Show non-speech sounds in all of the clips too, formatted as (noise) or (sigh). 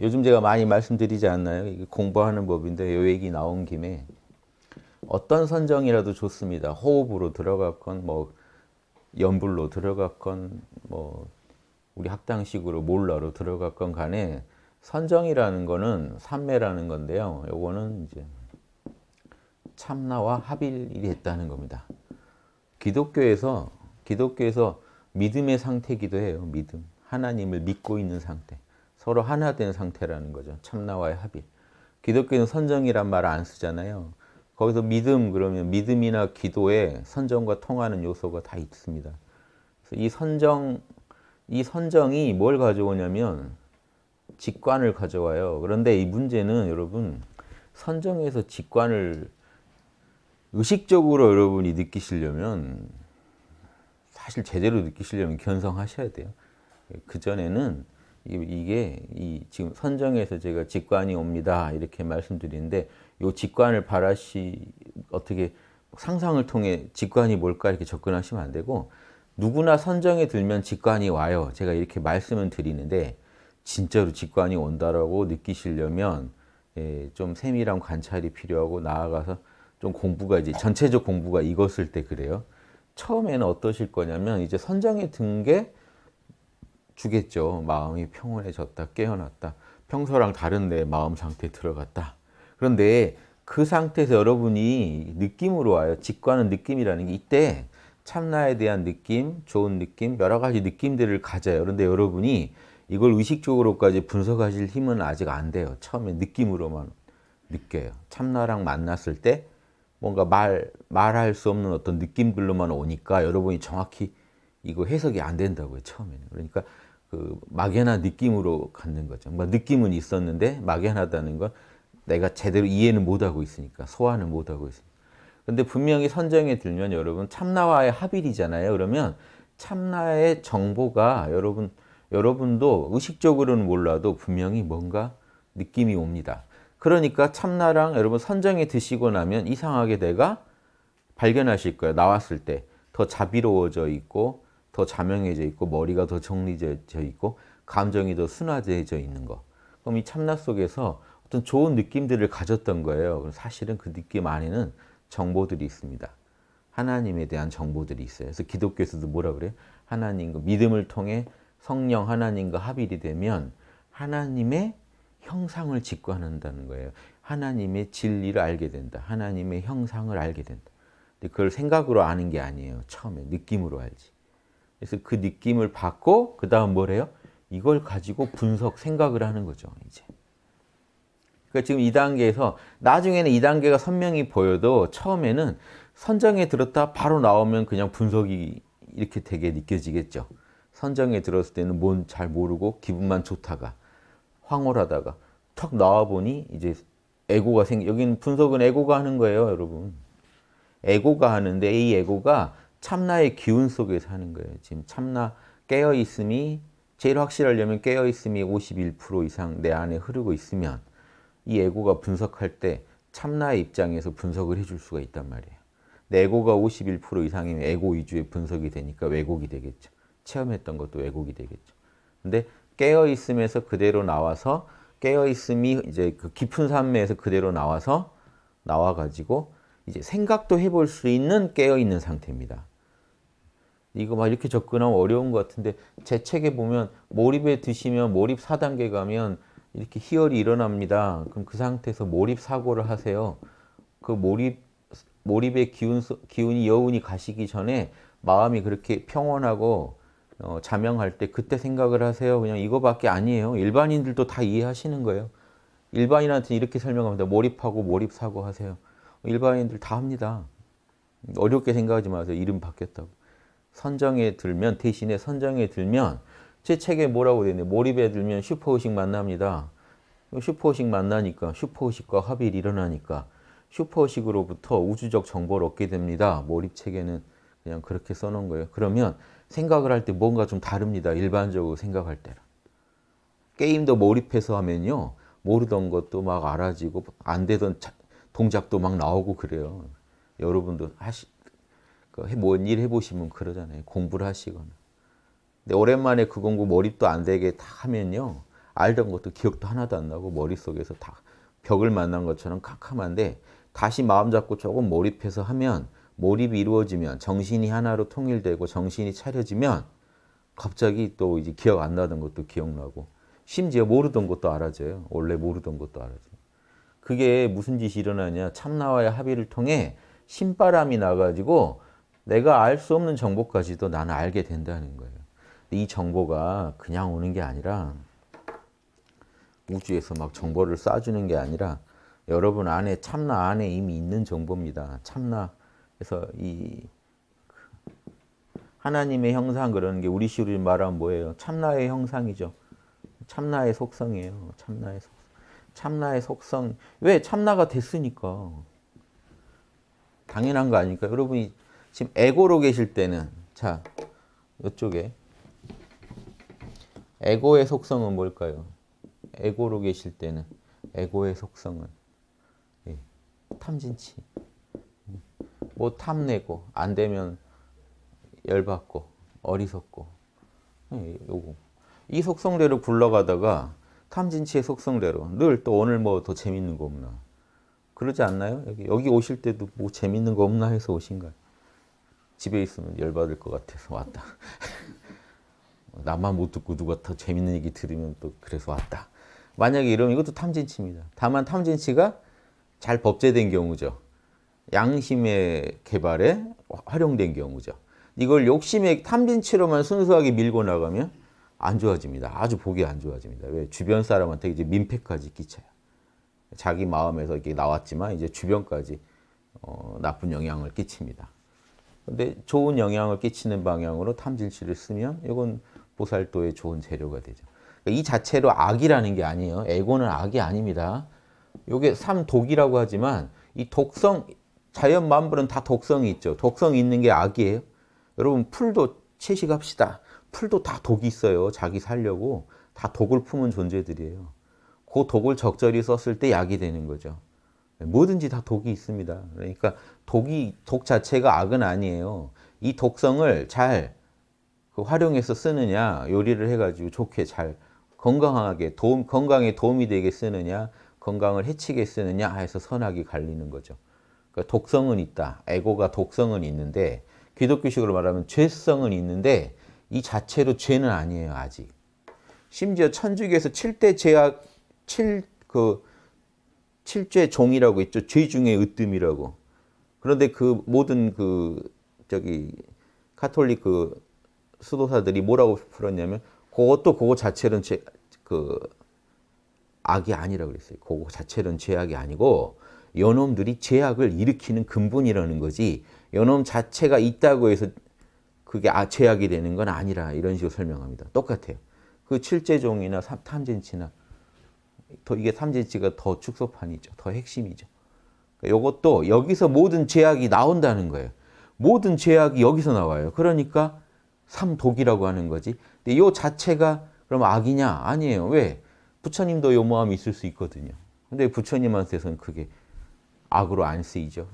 요즘 제가 많이 말씀드리지 않나요? 공부하는 법인데 요 얘기 나온 김에 어떤 선정이라도 좋습니다. 호흡으로 들어갔건 뭐 연불로 들어갔건 뭐 우리 학당식으로 몰라로 들어갔건 간에 선정이라는 거는 삼매라는 건데요. 요거는 이제 참나와 합일이 됐다는 겁니다. 기독교에서 기독교에서 믿음의 상태기도 해요. 믿음. 하나님을 믿고 있는 상태. 서로 하나 된 상태라는 거죠. 참나와의 합일. 기독교는 선정이란 말안 쓰잖아요. 거기서 믿음 그러면 믿음이나 기도에 선정과 통하는 요소가 다 있습니다. 이 선정 이 선정이 뭘 가져오냐면 직관을 가져와요. 그런데 이 문제는 여러분 선정에서 직관을 의식적으로 여러분이 느끼시려면 사실 제대로 느끼시려면 견성하셔야 돼요. 그 전에는 이게 이 지금 선정에서 제가 직관이 옵니다 이렇게 말씀드리는데 요 직관을 바라시 어떻게 상상을 통해 직관이 뭘까 이렇게 접근하시면 안 되고 누구나 선정에 들면 직관이 와요. 제가 이렇게 말씀을 드리는데 진짜로 직관이 온다라고 느끼시려면 예, 좀 세밀한 관찰이 필요하고 나아가서 좀 공부가 이제 전체적 공부가 익었을 때 그래요. 처음에는 어떠실 거냐면 이제 선정에 든 게 주겠죠. 마음이 평온해졌다, 깨어났다. 평소랑 다른 내 마음 상태에 들어갔다. 그런데 그 상태에서 여러분이 느낌으로 와요. 직관은 느낌이라는 게 이때 참나에 대한 느낌, 좋은 느낌, 여러 가지 느낌들을 가져요. 그런데 여러분이 이걸 의식적으로까지 분석하실 힘은 아직 안 돼요. 처음에 느낌으로만 느껴요. 참나랑 만났을 때 뭔가 말, 말할 수 없는 어떤 느낌들로만 오니까 여러분이 정확히 이거 해석이 안 된다고요. 처음에는. 그러니까 그 막연한 느낌으로 갖는 거죠. 뭐 느낌은 있었는데 막연하다는 건 내가 제대로 이해는 못하고 있으니까 소화는 못하고 있으니까. 근데 분명히 선정에 들면 여러분 참나와의 합일이잖아요. 그러면 참나의 정보가 여러분 여러분도 의식적으로는 몰라도 분명히 뭔가 느낌이 옵니다. 그러니까 참나랑 여러분 선정에 드시고 나면 이상하게 내가 발견하실 거예요. 나왔을 때 더 자비로워져 있고 더 자명해져 있고 머리가 더 정리되어 있고 감정이 더 순화되어져 있는 거. 그럼 이 참나 속에서 어떤 좋은 느낌들을 가졌던 거예요. 사실은 그 느낌 안에는 정보들이 있습니다. 하나님에 대한 정보들이 있어요. 그래서 기독교에서도 뭐라 그래요? 하나님과 믿음을 통해 성령 하나님과 합일이 되면 하나님의 형상을 직관한다는 거예요. 하나님의 진리를 알게 된다. 하나님의 형상을 알게 된다. 근데 그걸 생각으로 아는 게 아니에요. 처음에 느낌으로 알지. 그래서 그 느낌을 받고 그 다음 뭐래요? 이걸 가지고 분석, 생각을 하는 거죠. 이제. 그러니까 지금 2단계에서 나중에는 2단계가 선명히 보여도 처음에는 선정에 들었다 바로 나오면 그냥 분석이 이렇게 되게 느껴지겠죠. 선정에 들었을 때는 뭔 잘 모르고 기분만 좋다가 황홀하다가 턱 나와 보니 이제 에고가 생 여기는 분석은 에고가 하는 거예요, 여러분. 에고가 하는데 이 에고가 참나의 기운 속에 사는 거예요. 지금 참나 깨어 있음이 제일 확실하려면 깨어 있음이 51% 이상 내 안에 흐르고 있으면 이 에고가 분석할 때 참나의 입장에서 분석을 해줄 수가 있단 말이에요. 내 에고가 51% 이상이면 에고 위주의 분석이 되니까 왜곡이 되겠죠. 체험했던 것도 왜곡이 되겠죠. 근데 깨어 있음에서 그대로 나와서 깨어 있음이 이제 그 깊은 삶에서 그대로 나와서 나와 가지고 이제 생각도 해볼 수 있는 깨어 있는 상태입니다. 이거 막 이렇게 접근하면 어려운 것 같은데 제 책에 보면 몰입에 드시면 몰입 4단계 가면 이렇게 희열이 일어납니다. 그럼 그 상태에서 몰입 사고를 하세요. 그 몰입 몰입의 기운 기운이 여운이 가시기 전에 마음이 그렇게 평온하고 어, 자명할 때 그때 생각을 하세요. 그냥 이거밖에 아니에요. 일반인들도 다 이해하시는 거예요. 일반인한테 이렇게 설명합니다. 몰입하고 몰입 사고 하세요. 일반인들 다 합니다. 어렵게 생각하지 마세요. 이름 바뀌었다고. 선정에 들면 대신에 선정에 들면 제 책에 뭐라고 되어 있는데 몰입에 들면 슈퍼의식 만납니다. 슈퍼의식 만나니까 슈퍼의식과 합일이 일어나니까 슈퍼의식으로부터 우주적 정보를 얻게 됩니다. 몰입 책에는 그냥 그렇게 써놓은 거예요. 그러면 생각을 할 때 뭔가 좀 다릅니다. 일반적으로 생각할 때랑. 게임도 몰입해서 하면요. 모르던 것도 막 알아지고 안 되던 동작도 막 나오고 그래요. 여러분도 하시, 뭔일 해보시면 그러잖아요. 공부를 하시거나. 근데 오랜만에 그 공부 몰입도 안 되게 다 하면요. 알던 것도 기억도 하나도 안 나고 머릿속에서 다 벽을 만난 것처럼 캄캄한데 다시 마음 잡고 조금 몰입해서 하면 몰입이 이루어지면 정신이 하나로 통일되고 정신이 차려지면 갑자기 또 이제 기억 안 나던 것도 기억나고 심지어 모르던 것도 알아져요. 원래 모르던 것도 알아져요. 그게 무슨 짓이 일어나냐. 참나와의 합의를 통해 신바람이 나가지고 내가 알 수 없는 정보까지도 나는 알게 된다는 거예요. 이 정보가 그냥 오는 게 아니라 우주에서 막 정보를 쏴주는 게 아니라 여러분 안에 참나 안에 이미 있는 정보입니다. 참나에서 이 하나님의 형상 그러는 게 우리 식으로 말하면 뭐예요? 참나의 형상이죠. 참나의 속성이에요. 참나의 속성. 참나의 속성. 왜 참나가 됐으니까. 당연한 거 아닙니까? 여러분이 지금 에고로 계실 때는 자 이쪽에 에고의 속성은 뭘까요? 에고로 계실 때는 에고의 속성은 예, 탐진치. 뭐 탐내고 안 되면 열받고 어리석고 예, 요거 이 속성대로 굴러가다가 탐진치의 속성대로 늘 또 오늘 뭐 더 재밌는 거 없나 그러지 않나요? 여기, 여기 오실 때도 뭐 재밌는 거 없나 해서 오신가요? 집에 있으면 열받을 것 같아서 왔다. (laughs) 나만 못 듣고 누가 더 재밌는 얘기 들으면 또 그래서 왔다. 만약에 이러면 이것도 탐진치입니다. 다만 탐진치가 잘 법제된 경우죠. 양심의 개발에 활용된 경우죠. 이걸 욕심의 탐진치로만 순수하게 밀고 나가면 안 좋아집니다. 아주 보기 안 좋아집니다. 왜? 주변 사람한테 이제 민폐까지 끼쳐요. 자기 마음에서 이게 나왔지만 이제 주변까지 어, 나쁜 영향을 끼칩니다. 근데 좋은 영향을 끼치는 방향으로 탐진치를 쓰면 이건 보살도의 좋은 재료가 되죠. 그러니까 이 자체로 악이라는 게 아니에요. 에고는 악이 아닙니다. 이게 삼독이라고 하지만 이 독성 자연 만물은 다 독성이 있죠. 독성이 있는 게 악이에요. 여러분 풀도 채식합시다. 풀도 다 독이 있어요. 자기 살려고 다 독을 품은 존재들이에요. 그 독을 적절히 썼을 때 약이 되는 거죠. 뭐든지 다 독이 있습니다. 그러니까 독이 독 자체가 악은 아니에요. 이 독성을 잘그 활용해서 쓰느냐 요리를 해가지고 좋게 잘 건강하게 도움 건강에 도움이 되게 쓰느냐 건강을 해치게 쓰느냐 해서 선악이 갈리는 거죠. 그러니까 독성은 있다. 에고가 독성은 있는데 기독교식으로 말하면 죄성은 있는데 이 자체로 죄는 아니에요, 아직. 심지어 천주교에서 7대 죄악, 7, 그, 7죄 종이라고 있죠. 죄 중에 으뜸이라고. 그런데 그 모든 그, 저기, 카톨릭 그 수도사들이 뭐라고 풀었냐면, 그것도 그거 자체는 죄, 그, 악이 아니라고 그랬어요. 그거 자체는 죄악이 아니고, 요놈들이 죄악을 일으키는 근본이라는 거지, 요놈 자체가 있다고 해서 그게 아, 죄악이 되는 건 아니라 이런 식으로 설명합니다. 똑같아요. 그 칠제종이나 탐진치나 더 이게 탐진치가 더 축소판이죠. 더 핵심이죠. 그러니까 이것도 여기서 모든 죄악이 나온다는 거예요. 모든 죄악이 여기서 나와요. 그러니까 삼독이라고 하는 거지. 근데 이 자체가 그럼 악이냐? 아니에요. 왜? 부처님도 요모함이 있을 수 있거든요. 근데 부처님한테서는 그게 악으로 안 쓰이죠.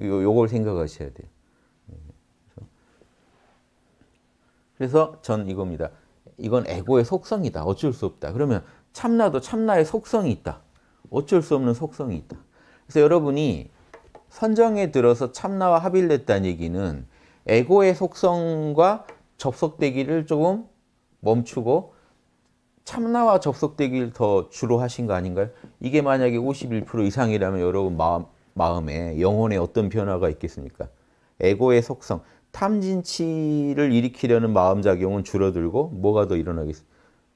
요, 요걸 생각하셔야 돼요. 그래서 전 이겁니다. 이건 에고의 속성이다. 어쩔 수 없다. 그러면 참나도 참나의 속성이 있다. 어쩔 수 없는 속성이 있다. 그래서 여러분이 선정에 들어서 참나와 합의를 냈다는 얘기는 에고의 속성과 접속되기를 조금 멈추고 참나와 접속되기를 더 주로 하신 거 아닌가요? 이게 만약에 51% 이상이라면 여러분 마음, 마음에 영혼에 어떤 변화가 있겠습니까? 에고의 속성, 탐진치를 일으키려는 마음작용은 줄어들고 뭐가 더 일어나겠어요?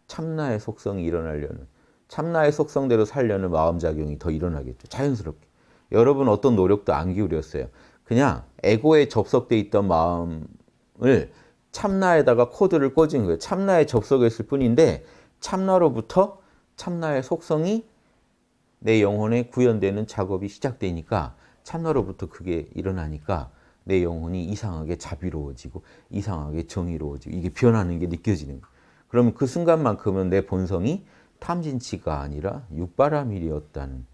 참나의 속성이 일어나려는 참나의 속성대로 살려는 마음작용이 더 일어나겠죠. 자연스럽게. 여러분 어떤 노력도 안 기울였어요. 그냥 에고에 접속돼 있던 마음을 참나에다가 코드를 꽂은 거예요. 참나에 접속했을 뿐인데 참나로부터 참나의 속성이 내 영혼에 구현되는 작업이 시작되니까 참나로부터 그게 일어나니까 내 영혼이 이상하게 자비로워지고 이상하게 정의로워지고 이게 변하는 게 느껴지는 거예요. 그러면 그 순간만큼은 내 본성이 탐진치가 아니라 육바라밀이었다는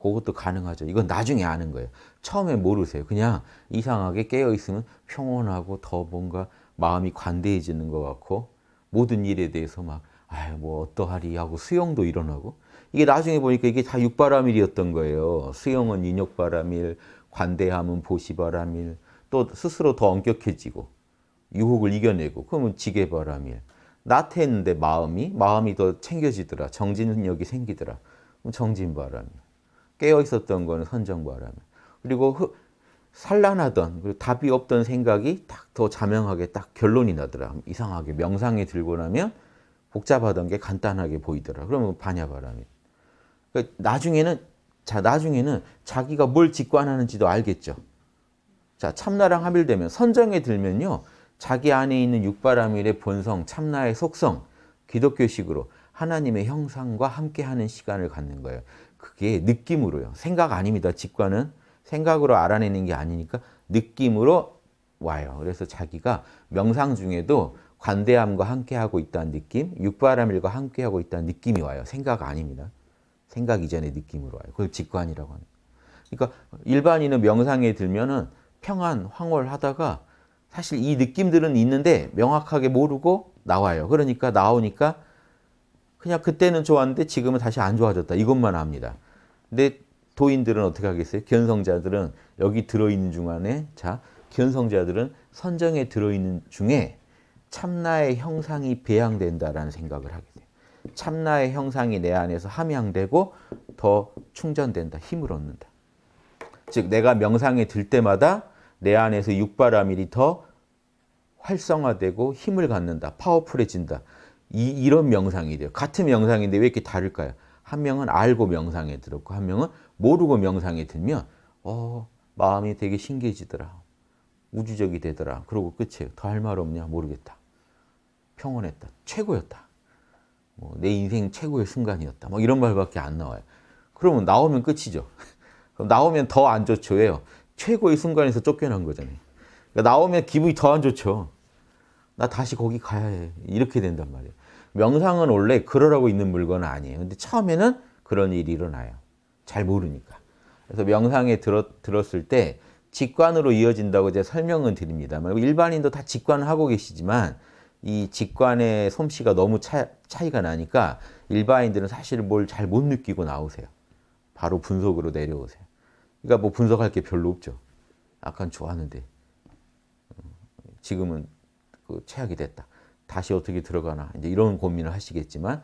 그것도 가능하죠. 이건 나중에 아는 거예요. 처음에 모르세요. 그냥 이상하게 깨어 있으면 평온하고 더 뭔가 마음이 관대해지는 것 같고 모든 일에 대해서 막 아유 뭐 어떠하리 하고 수영도 일어나고 이게 나중에 보니까 이게 다 육바라밀이었던 거예요. 수영은 인욕바라밀, 관대함은 보시바라밀, 또 스스로 더 엄격해지고 유혹을 이겨내고 그러면 지게바라밀. 나태했는데 마음이 마음이 더 챙겨지더라. 정진력이 생기더라. 정진바라밀. 깨어 있었던 거는 선정바라밀. 그리고 흐, 산란하던 그리고 답이 없던 생각이 딱 더 자명하게 딱 결론이 나더라. 이상하게 명상에 들고 나면 복잡하던 게 간단하게 보이더라. 그러면 반야바람이. 그러니까 나중에는 자 나중에는 자기가 뭘 직관하는지도 알겠죠. 자 참나랑 합일되면 선정에 들면요. 자기 안에 있는 육바라밀의 본성, 참나의 속성, 기독교식으로 하나님의 형상과 함께하는 시간을 갖는 거예요. 그게 느낌으로요. 생각 아닙니다. 직관은 생각으로 알아내는 게 아니니까 느낌으로 와요. 그래서 자기가 명상 중에도 관대함과 함께하고 있다는 느낌, 육바라밀과 함께하고 있다는 느낌이 와요. 생각 아닙니다. 생각 이전의 느낌으로 와요. 그걸 직관이라고 하는. 그러니까 일반인은 명상에 들면은 평안, 황홀하다가 사실 이 느낌들은 있는데 명확하게 모르고 나와요. 그러니까 나오니까 그냥 그때는 좋았는데 지금은 다시 안 좋아졌다. 이것만 압니다. 근데 도인들은 어떻게 하겠어요? 견성자들은 여기 들어있는 중 안에 자 견성자들은 선정에 들어있는 중에 참나의 형상이 배양된다라는 생각을 하게 돼요. 참나의 형상이 내 안에서 함양되고 더 충전된다. 힘을 얻는다. 즉 내가 명상에 들 때마다 내 안에서 육바라밀이 더 활성화되고 힘을 갖는다. 파워풀해진다. 이, 이런 명상이 돼요. 같은 명상인데 왜 이렇게 다를까요? 한 명은 알고 명상에 들었고 한 명은 모르고 명상에 들면 어, 마음이 되게 신기해지더라. 우주적이 되더라. 그러고 끝이에요. 더 할 말 없냐? 모르겠다. 평온했다. 최고였다. 뭐 내 인생 최고의 순간이었다. 뭐 이런 말밖에 안 나와요. 그러면 나오면 끝이죠. (laughs) 나오면 더 안 좋죠. 왜요? 최고의 순간에서 쫓겨난 거잖아요. 그러니까 나오면 기분이 더 안 좋죠. 나 다시 거기 가야 해. 이렇게 된단 말이에요. 명상은 원래 그러라고 있는 물건은 아니에요. 근데 처음에는 그런 일이 일어나요. 잘 모르니까. 그래서 명상에 들었, 들었을 때 직관으로 이어진다고 제가 설명은 드립니다만 일반인도 다 직관을 하고 계시지만 이 직관의 솜씨가 너무 차, 차이가 나니까 일반인들은 사실 뭘 잘 못 느끼고 나오세요. 바로 분석으로 내려오세요. 그러니까 뭐 분석할 게 별로 없죠. 약간 좋았는데 지금은 그 최악이 됐다. 다시 어떻게 들어가나 이제 이런 고민을 하시겠지만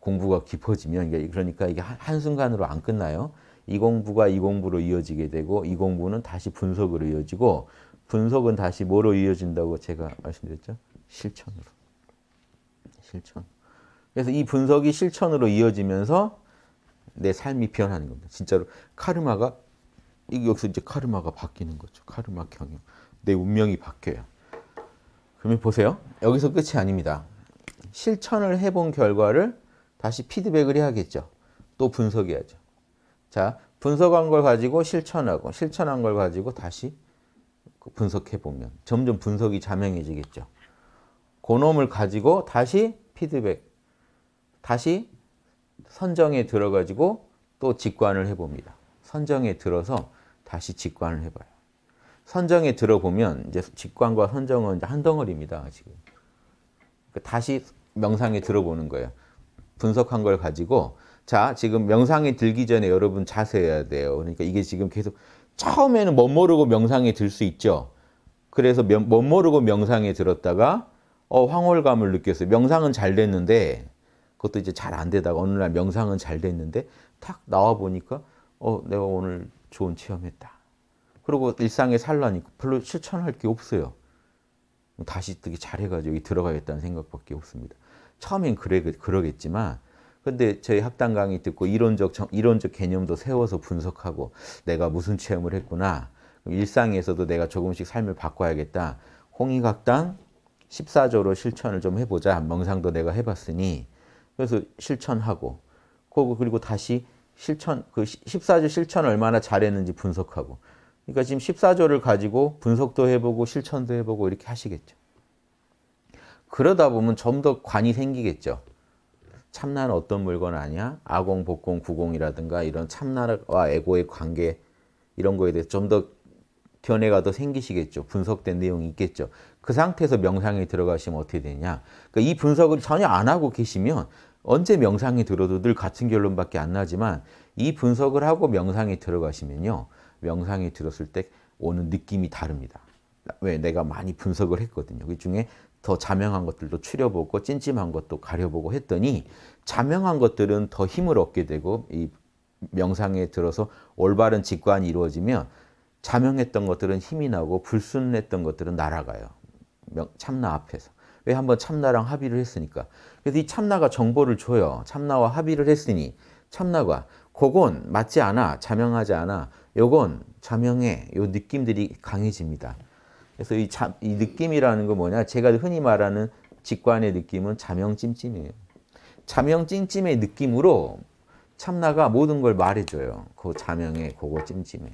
공부가 깊어지면 그러니까 이게 한 순간으로 안 끝나요. 이 공부가 이 공부로 이어지게 되고 이 공부는 다시 분석으로 이어지고 분석은 다시 뭐로 이어진다고 제가 말씀드렸죠? 실천으로. 실천. 그래서 이 분석이 실천으로 이어지면서 내 삶이 변하는 겁니다. 진짜로 카르마가 여기서 이제 카르마가 바뀌는 거죠. 카르마 경영. 내 운명이 바뀌어요. 그러면 보세요. 여기서 끝이 아닙니다. 실천을 해본 결과를 다시 피드백을 해야겠죠. 또 분석해야죠. 자, 분석한 걸 가지고 실천하고 실천한 걸 가지고 다시 분석해 보면 점점 분석이 자명해지겠죠. 그놈을 가지고 다시 피드백, 다시 선정에 들어가지고 또 직관을 해봅니다. 선정에 들어서 다시 직관을 해봐요. 선정에 들어보면 이제 직관과 선정은 한 덩어리입니다. 지금 그러니까 다시 명상에 들어보는 거예요. 분석한 걸 가지고 자 지금 명상에 들기 전에 여러분 자세해야 돼요. 그러니까 이게 지금 계속 처음에는 못 모르고 명상에 들 수 있죠. 그래서 못 모르고 명상에 들었다가 어, 황홀감을 느꼈어요. 명상은 잘 됐는데 그것도 이제 잘 안 되다가 어느 날 명상은 잘 됐는데 탁 나와 보니까 어, 내가 오늘 좋은 체험했다. 그리고 일상에 살라니까 별로 실천할 게 없어요. 다시 되게 잘해가지고 여기 들어가겠다는 생각밖에 없습니다. 처음엔 그래, 그러겠지만 근데 저희 학당 강의 듣고 이론적, 이론적 개념도 세워서 분석하고 내가 무슨 체험을 했구나. 일상에서도 내가 조금씩 삶을 바꿔야겠다. 홍익학당 14조로 실천을 좀 해보자. 명상도 내가 해봤으니. 그래서 실천하고. 그리고 다시 실천, 그 14조 실천 얼마나 잘했는지 분석하고. 그러니까 지금 14조를 가지고 분석도 해보고 실천도 해보고 이렇게 하시겠죠. 그러다 보면 좀 더 관이 생기겠죠. 참나는 어떤 물건 아니야? 아공, 복공, 구공이라든가 이런 참나와 에고의 관계 이런 거에 대해서 좀 더 견해가 더 생기시겠죠. 분석된 내용이 있겠죠. 그 상태에서 명상에 들어가시면 어떻게 되냐. 그러니까 이 분석을 전혀 안 하고 계시면 언제 명상에 들어도 늘 같은 결론밖에 안 나지만 이 분석을 하고 명상에 들어가시면요. 명상에 들었을 때 오는 느낌이 다릅니다. 왜? 내가 많이 분석을 했거든요. 그 중에 더 자명한 것들도 추려보고 찜찜한 것도 가려보고 했더니 자명한 것들은 더 힘을 얻게 되고 이 명상에 들어서 올바른 직관이 이루어지면 자명했던 것들은 힘이 나고 불순했던 것들은 날아가요. 참나 앞에서. 왜 한번 참나랑 합의를 했으니까. 그래서 이 참나가 정보를 줘요. 참나와 합의를 했으니 참나가 그건 맞지 않아. 자명하지 않아. 요건 자명해. 요 느낌들이 강해집니다. 그래서 이, 자, 이 느낌이라는 건 뭐냐? 제가 흔히 말하는 직관의 느낌은 자명찜찜이에요. 자명찜찜의 느낌으로 참나가 모든 걸 말해줘요. 그 자명에, 그거 찜찜에.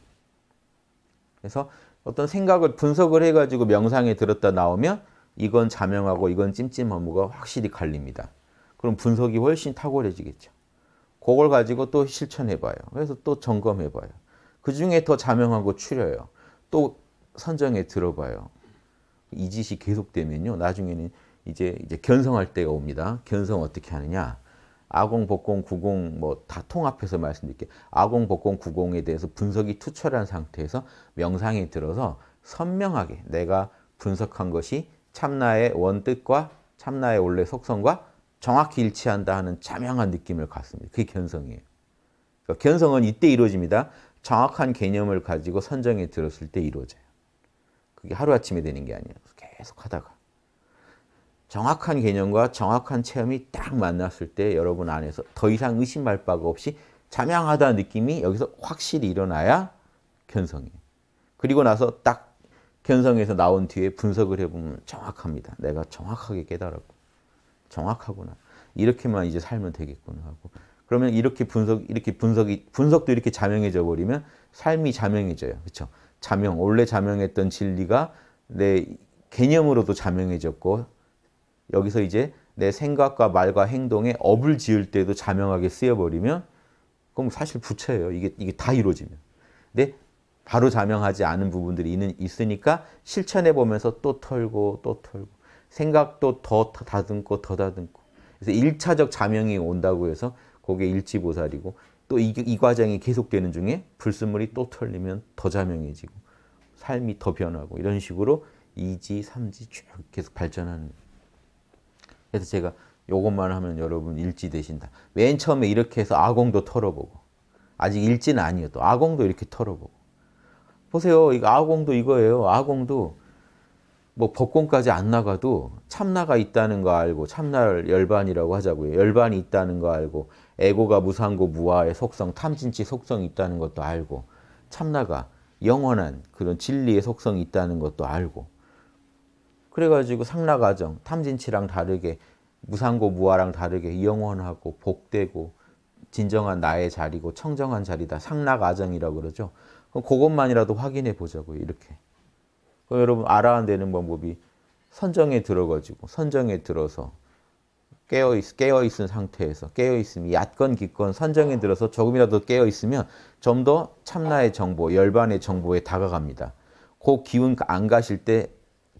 그래서 어떤 생각을 분석을 해가지고 명상에 들었다 나오면 이건 자명하고 이건 찜찜하고가 확실히 갈립니다. 그럼 분석이 훨씬 탁월해지겠죠. 그걸 가지고 또 실천해봐요. 그래서 또 점검해봐요. 그 중에 더 자명하고 추려요. 또 선정에 들어봐요. 이 짓이 계속되면요. 나중에는 이제 이제 견성할 때가 옵니다. 견성 어떻게 하느냐? 아공, 복공, 구공 뭐 다 통합해서 말씀드릴게요. 아공, 복공, 구공에 대해서 분석이 투철한 상태에서 명상에 들어서 선명하게 내가 분석한 것이 참나의 원뜻과 참나의 원래 속성과 정확히 일치한다 하는 자명한 느낌을 갖습니다. 그게 견성이에요. 그러니까 견성은 이때 이루어집니다. 정확한 개념을 가지고 선정에 들었을 때 이루어져요. 그게 하루아침에 되는 게 아니에요. 계속 하다가. 정확한 개념과 정확한 체험이 딱 만났을 때 여러분 안에서 더 이상 의심할 바가 없이 자명하다는 느낌이 여기서 확실히 일어나야 견성이에요. 그리고 나서 딱 견성에서 나온 뒤에 분석을 해보면 정확합니다. 내가 정확하게 깨달았고 정확하구나. 이렇게만 이제 살면 되겠구나 하고 그러면 이렇게 분석 이렇게 분석이 분석도 이렇게 자명해져 버리면 삶이 자명해져요. 그렇죠? 자명 원래 자명했던 진리가 내 개념으로도 자명해졌고 여기서 이제 내 생각과 말과 행동에 업을 지을 때도 자명하게 쓰여버리면 그럼 사실 부처예요. 이게 이게 다 이루어지면. 근데 바로 자명하지 않은 부분들이 있는, 있으니까 실천해 보면서 또 털고 또 털고. 생각도 더 다듬고 더 다듬고. 그래서 일차적 자명이 온다고 해서 그게 일지보살이고 또 이 이 과정이 계속되는 중에 불순물이 또 털리면 더 자명해지고 삶이 더 변하고 이런 식으로 2지, 3지 쭉 계속 발전하는 그래서 제가 요것만 하면 여러분 일지 되신다. 맨 처음에 이렇게 해서 아공도 털어보고. 아직 일지는 아니어도 아공도 이렇게 털어보고 보세요. 이거 아공도 이거예요. 아공도 뭐 법공까지 안 나가도 참나가 있다는 거 알고 참나를 열반이라고 하자고요. 열반이 있다는 거 알고 에고가 무상고 무아의 속성, 탐진치 속성이 있다는 것도 알고 참나가 영원한 그런 진리의 속성이 있다는 것도 알고 그래가지고 상라가정, 탐진치랑 다르게 무상고 무아랑 다르게 영원하고 복되고 진정한 나의 자리고 청정한 자리다. 상락아정이라고 그러죠. 그것만이라도 확인해 보자고요. 이렇게. 여러분 알아야 되는 방법이 선정에 들어가지고 선정에 들어서 깨어 있 깨어 있은 상태에서 깨어 있음이 얕건 깊건 선정에 들어서 조금이라도 깨어 있으면 좀 더 참나의 정보, 열반의 정보에 다가갑니다. 그 기운 안 가실 때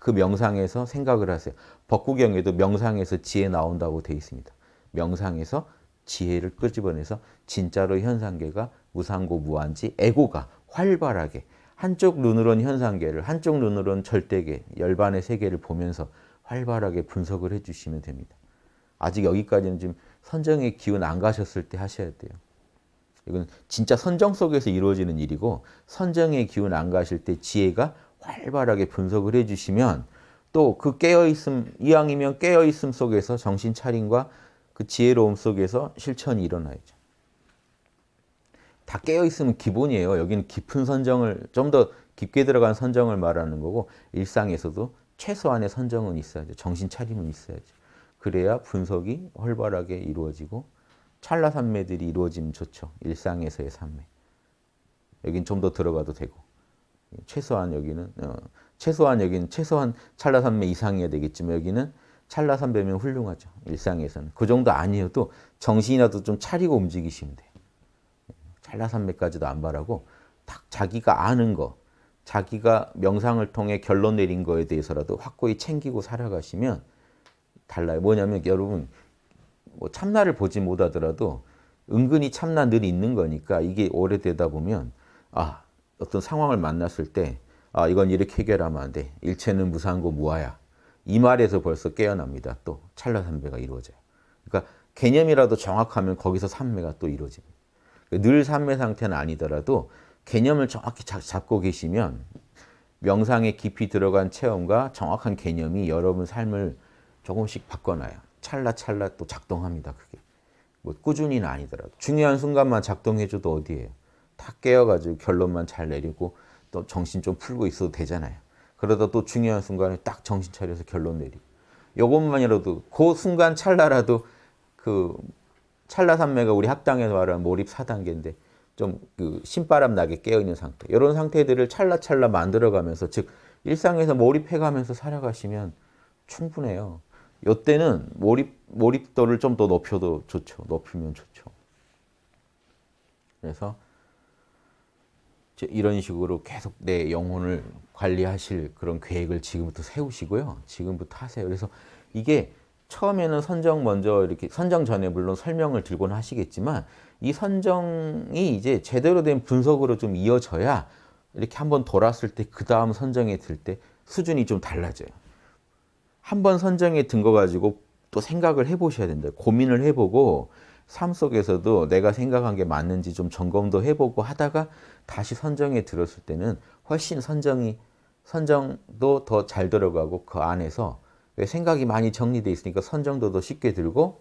그 명상에서 생각을 하세요. 법구경에도 명상에서 지혜 나온다고 되어 있습니다. 명상에서 지혜를 끄집어내서 진짜로 현상계가 무상고 무한지 에고가 활발하게 한쪽 눈으로는 현상계를 한쪽 눈으로는 절대계 열반의 세계를 보면서 활발하게 분석을 해주시면 됩니다. 아직 여기까지는 지금 선정의 기운 안 가셨을 때 하셔야 돼요. 이건 진짜 선정 속에서 이루어지는 일이고 선정의 기운 안 가실 때 지혜가 활발하게 분석을 해주시면 또 그 깨어있음, 이왕이면 깨어있음 속에서 정신 차림과 그 지혜로움 속에서 실천이 일어나야죠. 다 깨어 있으면 기본이에요. 여기는 깊은 선정을, 좀 더 깊게 들어간 선정을 말하는 거고, 일상에서도 최소한의 선정은 있어야죠. 정신 차림은 있어야죠. 그래야 분석이 활발하게 이루어지고, 찰나 산매들이 이루어지면 좋죠. 일상에서의 산매. 여긴 좀 더 들어가도 되고. 최소한 여기는, 어, 최소한 여기는 최소한 찰나 산매 이상이어야 되겠지만 여기는 찰나산배면 훌륭하죠. 일상에서는. 그 정도 아니어도 정신이라도 좀 차리고 움직이시면 돼요. 찰나산매까지도 안 바라고 딱 자기가 아는 거, 자기가 명상을 통해 결론 내린 거에 대해서라도 확고히 챙기고 살아가시면 달라요. 뭐냐면 여러분 뭐 참나를 보지 못하더라도 은근히 참나 늘 있는 거니까 이게 오래되다 보면 아 어떤 상황을 만났을 때 아 이건 이렇게 해결하면 안 돼. 일체는 무상고 무아야. 이 말에서 벌써 깨어납니다. 또 찰나 삼배가 이루어져요. 그러니까 개념이라도 정확하면 거기서 삼매가 또 이루어집니다. 늘 삼매 상태는 아니더라도 개념을 정확히 잡고 계시면 명상에 깊이 들어간 체험과 정확한 개념이 여러분 삶을 조금씩 바꿔놔요. 찰나찰나 또 작동합니다. 그게. 뭐 꾸준히는 아니더라도. 중요한 순간만 작동해줘도 어디에요. 다 깨어가지고 결론만 잘 내리고 또 정신 좀 풀고 있어도 되잖아요. 그러다 또 중요한 순간에 딱 정신 차려서 결론 내리고. 요것만이라도 그 순간 찰나라도 그 찰나산매가 우리 학당에서 말하는 몰입 4단계인데 좀 그 신바람 나게 깨어있는 상태. 이런 상태들을 찰나찰나 만들어가면서 즉 일상에서 몰입해가면서 살아가시면 충분해요. 요때는 몰입, 몰입도를 좀 더 높여도 좋죠. 높이면 좋죠. 그래서 이런 식으로 계속 내 영혼을 관리하실 그런 계획을 지금부터 세우시고요. 지금부터 하세요. 그래서 이게 처음에는 선정 먼저 이렇게 선정 전에 물론 설명을 들고는 하시겠지만 이 선정이 이제 제대로 된 분석으로 좀 이어져야 이렇게 한번 돌았을 때 그 다음 선정에 들 때 수준이 좀 달라져요. 한 번 선정에 든 거 가지고 또 생각을 해보셔야 된다. 고민을 해보고 삶 속에서도 내가 생각한 게 맞는지 좀 점검도 해보고 하다가 다시 선정에 들었을 때는 훨씬 선정이 선정도 더 잘 들어가고 그 안에서 생각이 많이 정리돼 있으니까 선정도 더 쉽게 들고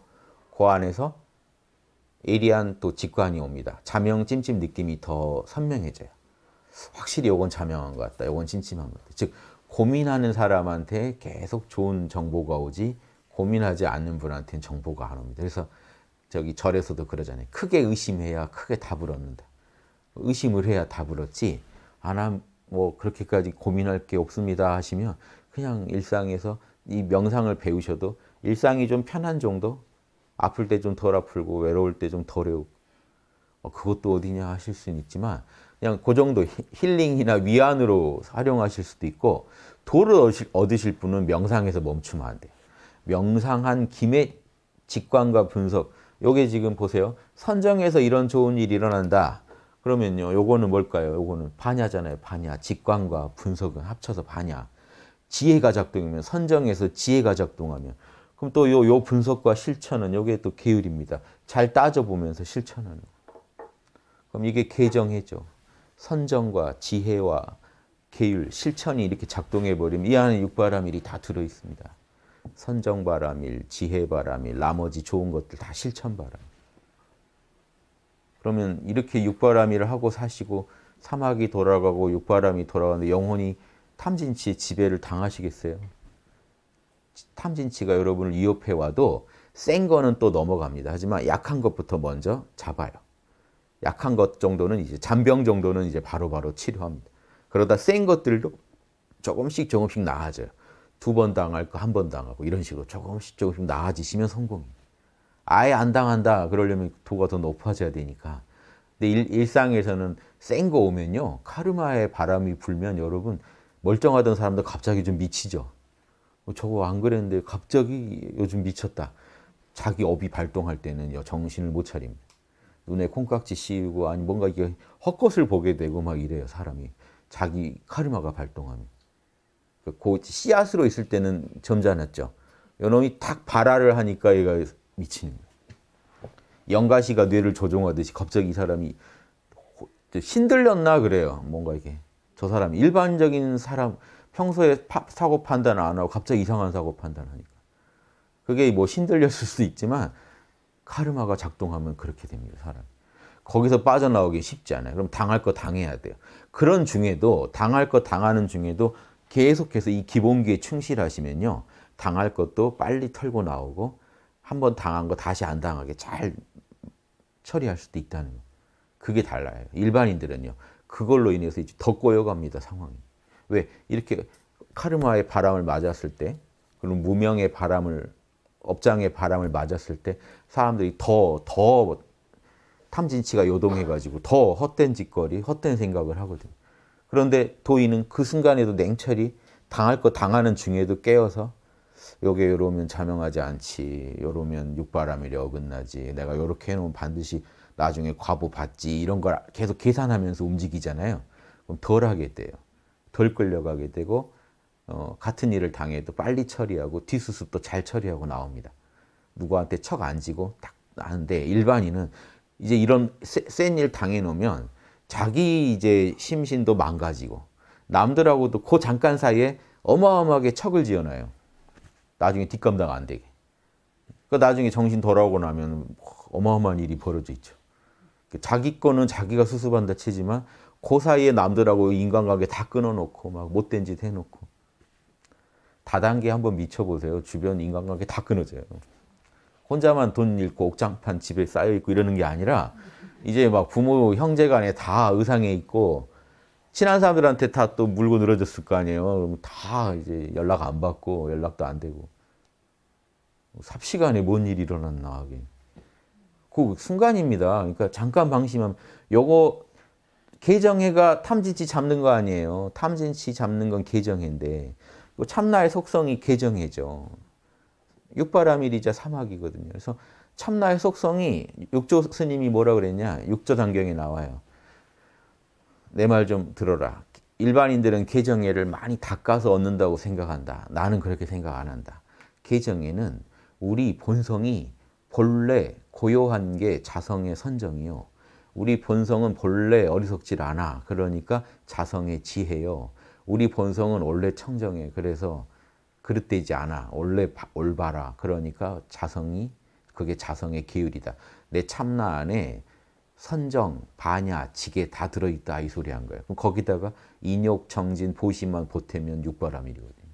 그 안에서 예리한 또 직관이 옵니다. 자명 찜찜 느낌이 더 선명해져요. 확실히 요건 자명한 것 같다. 요건 찜찜한 것 같다. 즉 고민하는 사람한테 계속 좋은 정보가 오지 고민하지 않는 분한테는 정보가 안 옵니다. 그래서 저기 절에서도 그러잖아요. 크게 의심해야 크게 답을 얻는다. 의심을 해야 답을 얻지. 아뭐 그렇게까지 고민할 게 없습니다 하시면 그냥 일상에서 이 명상을 배우셔도 일상이 좀 편한 정도? 아플 때 좀 덜 아플고 외로울 때 좀 덜 외우고 어, 그것도 어디냐 하실 수는 있지만 그냥 그 정도 힐링이나 위안으로 활용하실 수도 있고 도를 얻으실, 얻으실 분은 명상에서 멈추면 안 돼요. 명상한 김에 직관과 분석 요게 지금 보세요. 선정에서 이런 좋은 일이 일어난다. 그러면요. 요거는 뭘까요? 요거는 반야잖아요. 반야. 직관과 분석은 합쳐서 반야. 지혜가 작동하면 선정에서 지혜가 작동하면 그럼 또 요 요 분석과 실천은 요게 또 계율입니다. 잘 따져 보면서 실천하는. 그럼 이게 개정해죠. 선정과 지혜와 계율, 실천이 이렇게 작동해 버리면 이 안에 육바라밀이 다 들어 있습니다. 선정바라밀, 지혜바라밀, 나머지 좋은 것들 다 실천바라밀. 그러면 이렇게 육바라밀을 하고 사시고 사막이 돌아가고 육바람이 돌아가는데 영혼이 탐진치의 지배를 당하시겠어요? 탐진치가 여러분을 위협해 와도 센 거는 또 넘어갑니다. 하지만 약한 것부터 먼저 잡아요. 약한 것 정도는 이제 잔병 정도는 이제 바로바로 바로 치료합니다. 그러다 센 것들도 조금씩 조금씩 나아져요. 두 번 당할 거 한 번 당하고 이런 식으로 조금씩 조금씩 나아지시면 성공입니다. 아예 안 당한다 그러려면 도가 더 높아져야 되니까. 근데 일, 상에서는 센 거 오면요 카르마의 바람이 불면 여러분 멀쩡하던 사람도 갑자기 좀 미치죠. 뭐 저거 안 그랬는데 갑자기 요즘 미쳤다. 자기 업이 발동할 때는요 정신을 못 차립니다. 눈에 콩깍지 씌우고 아니 뭔가 이게 헛것을 보게 되고 막 이래요 사람이 자기 카르마가 발동하면 그 씨앗으로 있을 때는 점잖았죠. 요놈이 탁 발화를 하니까 얘가 미치는 거예요. 영가시가 뇌를 조종하듯이 갑자기 이 사람이 신들렸나 그래요. 뭔가 이게 저 사람이 일반적인 사람 평소에 파, 사고 판단 안 하고 갑자기 이상한 사고 판단하니까 그게 뭐 신들렸을 수도 있지만 카르마가 작동하면 그렇게 됩니다 사람. 거기서 빠져나오기 쉽지 않아요. 그럼 당할 거 당해야 돼요. 그런 중에도 당할 거 당하는 중에도 계속해서 이 기본기에 충실하시면요 당할 것도 빨리 털고 나오고 한번 당한 거 다시 안 당하게 잘 처리할 수도 있다는 거. 그게 달라요. 일반인들은요. 그걸로 인해서 이제 더 꼬여갑니다, 상황이. 왜? 이렇게 카르마의 바람을 맞았을 때, 그리고 무명의 바람을, 업장의 바람을 맞았을 때, 사람들이 더, 더 탐진치가 요동해가지고 더 헛된 짓거리, 헛된 생각을 하거든요. 그런데 도인은 그 순간에도 냉철히 당할 거 당하는 중에도 깨어서 요게 요러면 자명하지 않지 요러면 육바람일이 어긋나지 내가 요렇게 해놓으면 반드시 나중에 과보 받지 이런 걸 계속 계산하면서 움직이잖아요. 그럼 덜 하게 돼요. 덜 끌려가게 되고 어, 같은 일을 당해도 빨리 처리하고 뒷수습도 잘 처리하고 나옵니다. 누구한테 척 안 지고 딱 나는데 일반인은 이제 이런 센 일 당해놓으면 자기 이제 심신도 망가지고 남들하고도 그 잠깐 사이에 어마어마하게 척을 지어놔요. 나중에 뒷감당 안 되게. 그 나중에 정신 돌아오고 나면 어마어마한 일이 벌어져 있죠. 자기 거는 자기가 수습한다 치지만 그 사이에 남들하고 인간관계 다 끊어놓고 막 못된 짓 해놓고 다단계 한번 미쳐보세요. 주변 인간관계 다 끊어져요. 혼자만 돈 잃고 옥장판 집에 쌓여 있고 이러는 게 아니라 이제 막 부모 형제 간에 다 의상에 있고 친한 사람들한테 다 또 물고 늘어졌을 거 아니에요. 그럼 다 이제 연락 안 받고 연락도 안 되고 삽시간에 뭔 일이 일어났나 하긴. 그 순간입니다. 그러니까 잠깐 방심하면 요거 계정해가 탐진치 잡는 거 아니에요. 탐진치 잡는 건 계정해인데 참나의 속성이 계정해죠. 육바라밀이자 사막이거든요. 그래서 참나의 속성이 육조 스님이 뭐라 그랬냐? 육조 단경에 나와요. 내 말 좀 들어라. 일반인들은 계정예를 많이 닦아서 얻는다고 생각한다. 나는 그렇게 생각 안 한다. 계정예는 우리 본성이 본래 고요한 게 자성의 선정이요. 우리 본성은 본래 어리석질 않아. 그러니까 자성의 지혜요. 우리 본성은 원래 청정해. 그래서 그릇되지 않아. 원래 올바라. 그러니까 자성이 그게 자성의 계율이다. 내 참나 안에 선정, 반야, 지계 다 들어있다 이 소리 한 거예요. 그럼 거기다가 인욕, 정진, 보시만 보태면 육바라밀이거든요.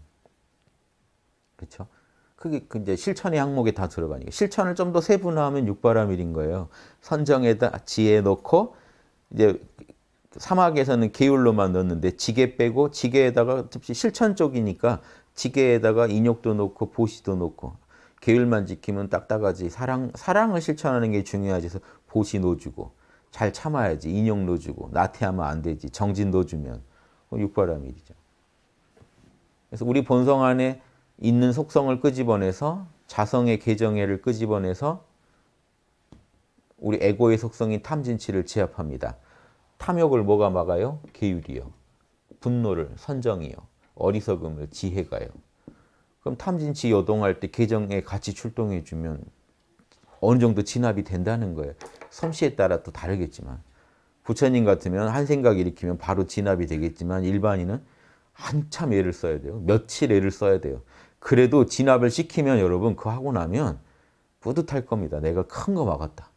그렇죠? 그게 그 이제 실천의 항목에 다 들어가니까 실천을 좀 더 세분화하면 육바라밀인 거예요. 선정에다 지혜 넣고 이제 사막에서는 계율로만 넣는데 지게 빼고 지게에다가 실천 쪽이니까 지게에다가 인욕도 넣고 보시도 넣고 계율만 지키면 딱딱하지 사랑 사랑을 실천하는 게 중요하지 서 보시 넣어주고 잘 참아야지 인욕 넣어주고 나태하면 안 되지 정진 넣어주면 육바라밀이죠. 그래서 우리 본성 안에 있는 속성을 끄집어내서 자성의 계정애를 끄집어내서 우리 에고의 속성인 탐진치를 제압합니다. 탐욕을 뭐가 막아요? 계율이요. 분노를 선정이요. 어리석음을 지혜가요. 그럼 탐진치 요동할 때 계정에 같이 출동해 주면 어느 정도 진압이 된다는 거예요. 솜씨에 따라 또 다르겠지만 부처님 같으면 한 생각 일으키면 바로 진압이 되겠지만 일반인은 한참 애를 써야 돼요. 며칠 애를 써야 돼요. 그래도 진압을 시키면 여러분 그 하고 나면 뿌듯할 겁니다. 내가 큰 거 막았다.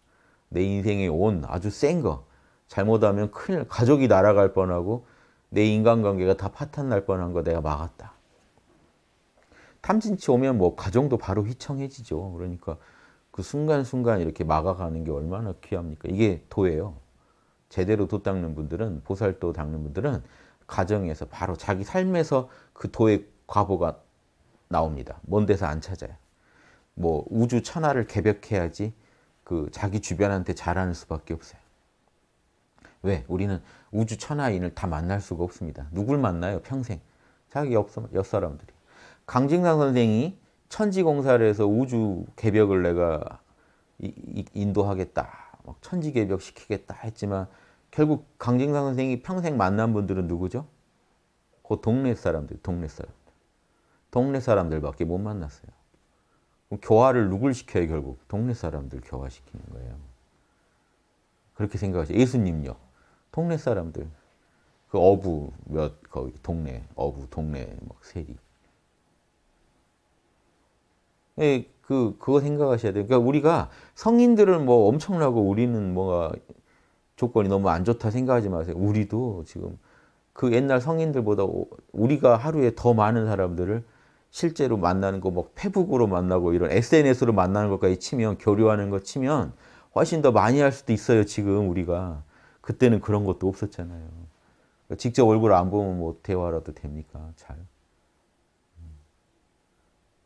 내 인생에 온 아주 센 거. 잘못하면 큰일, 가족이 날아갈 뻔하고 내 인간관계가 다 파탄 날 뻔한 거 내가 막았다. 탐진치 오면 뭐 가정도 바로 휘청해지죠. 그러니까 그 순간순간 이렇게 막아가는 게 얼마나 귀합니까? 이게 도예요. 제대로 도 닦는 분들은, 보살도 닦는 분들은 가정에서 바로 자기 삶에서 그 도의 과보가 나옵니다. 먼 데서 안 찾아요. 뭐 우주 천하를 개벽해야지 그 자기 주변한테 잘하는 수밖에 없어요. 왜? 우리는 우주 천하인을 다 만날 수가 없습니다. 누굴 만나요? 평생. 자기 옆, 옆 사람들이. 강진강 선생이 천지공사를 해서 우주 개벽을 내가 인도하겠다. 천지 개벽 시키겠다 했지만 결국 강진강 선생이 평생 만난 분들은 누구죠? 그 동네 사람들, 동네 사람. 동네 사람들밖에 못 만났어요. 교화를 누굴 시켜요, 결국? 동네 사람들 교화시키는 거예요. 그렇게 생각하죠. 예수님요. 동네 사람들. 그 어부 몇, 거기 동네, 어부, 동네, 막 세리. 예, 그, 그거 생각하셔야 돼요. 그러니까 우리가 성인들은 뭐 엄청나고 우리는 뭐가 조건이 너무 안 좋다 생각하지 마세요. 우리도 지금 그 옛날 성인들보다 우리가 하루에 더 많은 사람들을 실제로 만나는 거, 뭐 페북으로 만나고 이런 SNS로 만나는 것까지 치면 교류하는 거 치면 훨씬 더 많이 할 수도 있어요. 지금 우리가 그때는 그런 것도 없었잖아요. 직접 얼굴 안 보면 뭐 대화라도 됩니까? 잘.